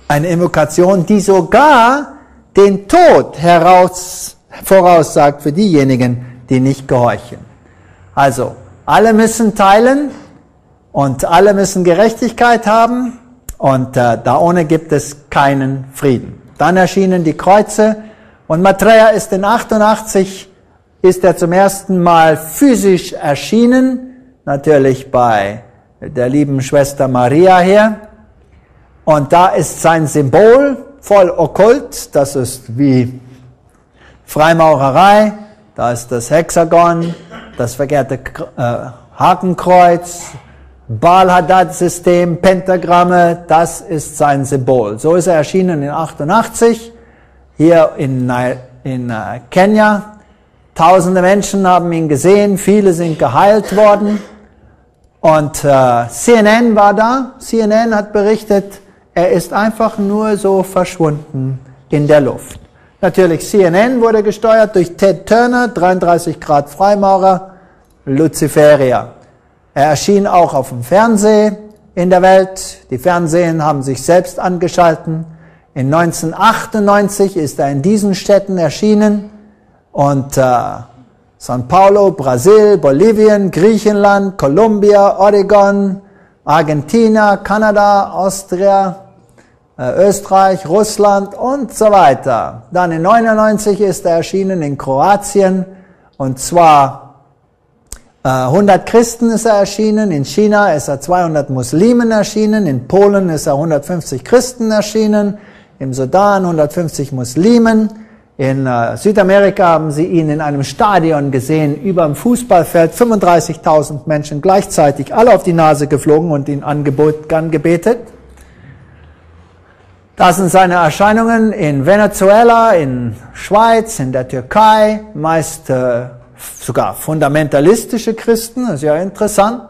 S2: eine Invokation, die sogar den Tod heraus, voraussagt für diejenigen, die nicht gehorchen. Also, alle müssen teilen und alle müssen Gerechtigkeit haben. Und äh, da ohne gibt es keinen Frieden. Dann erschienen die Kreuze und Maitreya ist in 88 ist er zum ersten Mal physisch erschienen, natürlich bei der lieben Schwester Maria hier. Und da ist sein Symbol voll okkult, das ist wie Freimaurerei, da ist das Hexagon, das verkehrte äh, Hakenkreuz, Baal-Hadad-System, Pentagramme, das ist sein Symbol. So ist er erschienen in 88 hier in, in uh, Kenia Tausende Menschen haben ihn gesehen, viele sind geheilt worden. Und äh, CNN war da. CNN hat berichtet, er ist einfach nur so verschwunden in der Luft. Natürlich, CNN wurde gesteuert durch Ted Turner, 33 Grad Freimaurer, Luciferia. Er erschien auch auf dem Fernsehen in der Welt. Die Fernsehen haben sich selbst angeschalten. In 1998 ist er in diesen Städten erschienen. Und äh, San Paulo, Brasil, Bolivien, Griechenland, Kolumbia, Oregon, Argentina, Kanada, Austria, äh, Österreich, Russland und so weiter. Dann in 99 ist er erschienen in Kroatien und zwar äh, 100 Christen ist er erschienen, in China ist er 200 Muslimen erschienen, in Polen ist er 150 Christen erschienen, im Sudan 150 Muslimen, in äh, Südamerika haben sie ihn in einem Stadion gesehen, über dem Fußballfeld, 35.000 Menschen gleichzeitig, alle auf die Nase geflogen und ihn angebetet. Das sind seine Erscheinungen in Venezuela, in Schweiz, in der Türkei, meist äh, sogar fundamentalistische Christen, ist ja interessant.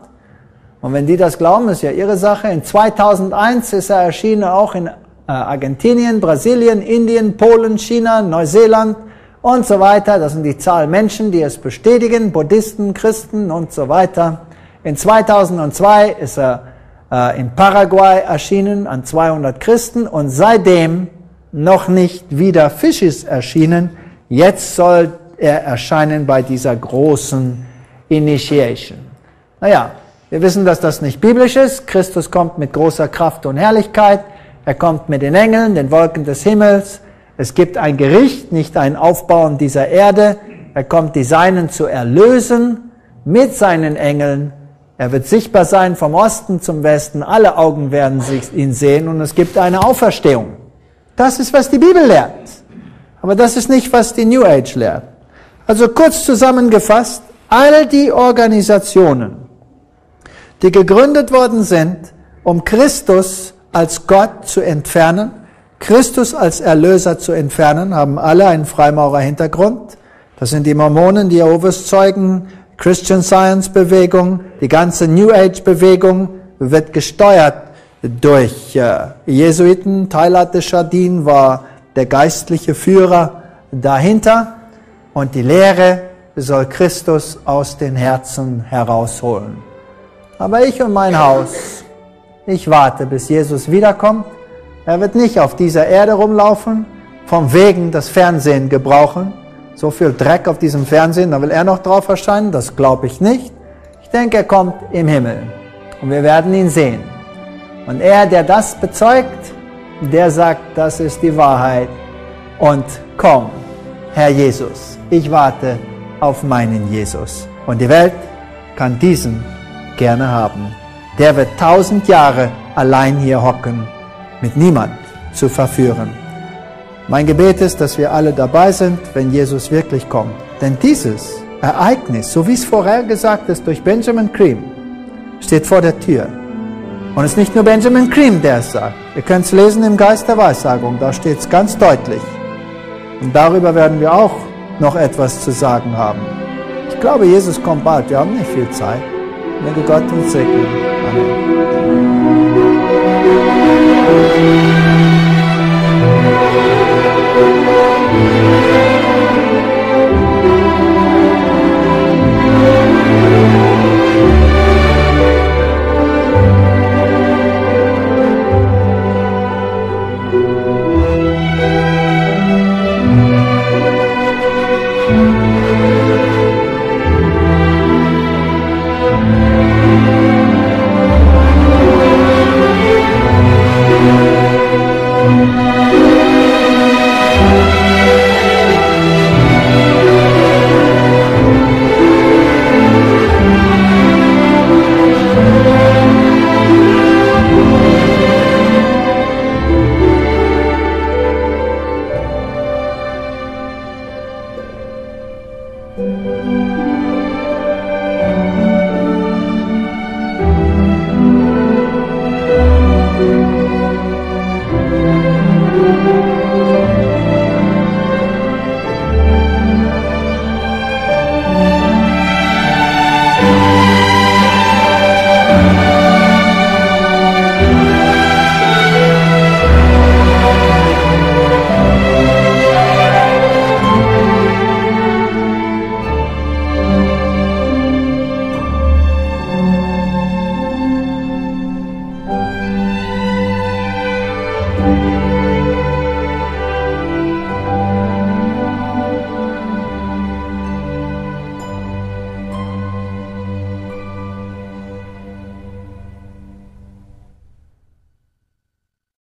S2: Und wenn die das glauben, ist ja ihre Sache. In 2001 ist er erschienen auch in Argentinien, Brasilien, Indien, Polen, China, Neuseeland und so weiter. Das sind die Zahl Menschen, die es bestätigen, Buddhisten, Christen und so weiter. In 2002 ist er äh, in Paraguay erschienen an 200 Christen und seitdem noch nicht wieder Fischis erschienen. Jetzt soll er erscheinen bei dieser großen Initiation. Naja, wir wissen, dass das nicht biblisch ist. Christus kommt mit großer Kraft und Herrlichkeit. Er kommt mit den Engeln, den Wolken des Himmels. Es gibt ein Gericht, nicht ein Aufbauen dieser Erde. Er kommt, die Seinen zu erlösen mit seinen Engeln. Er wird sichtbar sein vom Osten zum Westen. Alle Augen werden ihn sehen und es gibt eine Auferstehung. Das ist, was die Bibel lehrt. Aber das ist nicht, was die New Age lehrt. Also kurz zusammengefasst, All die Organisationen, die gegründet worden sind, um Christus als Gott zu entfernen, Christus als Erlöser zu entfernen, haben alle einen Freimaurer-Hintergrund. Das sind die Mormonen, die Jehovas Zeugen, Christian Science Bewegung, die ganze New Age Bewegung wird gesteuert durch äh, Jesuiten. Tyler de Chardin war der geistliche Führer dahinter und die Lehre soll Christus aus den Herzen herausholen. Aber ich und mein Haus, ich warte, bis Jesus wiederkommt. Er wird nicht auf dieser Erde rumlaufen, vom Wegen das Fernsehen gebrauchen. So viel Dreck auf diesem Fernsehen, da will er noch drauf erscheinen, das glaube ich nicht. Ich denke, er kommt im Himmel und wir werden ihn sehen. Und er, der das bezeugt, der sagt, das ist die Wahrheit. Und komm, Herr Jesus, ich warte auf meinen Jesus. Und die Welt kann diesen gerne haben. Der wird tausend Jahre allein hier hocken, mit niemand zu verführen. Mein Gebet ist, dass wir alle dabei sind, wenn Jesus wirklich kommt. Denn dieses Ereignis, so wie es vorher gesagt ist durch Benjamin Cream, steht vor der Tür. Und es ist nicht nur Benjamin Cream, der es sagt. Ihr könnt es lesen im Geist der Weissagung, da steht es ganz deutlich. Und darüber werden wir auch noch etwas zu sagen haben. Ich glaube, Jesus kommt bald. Wir haben nicht viel Zeit. May the God forsake you. Amen.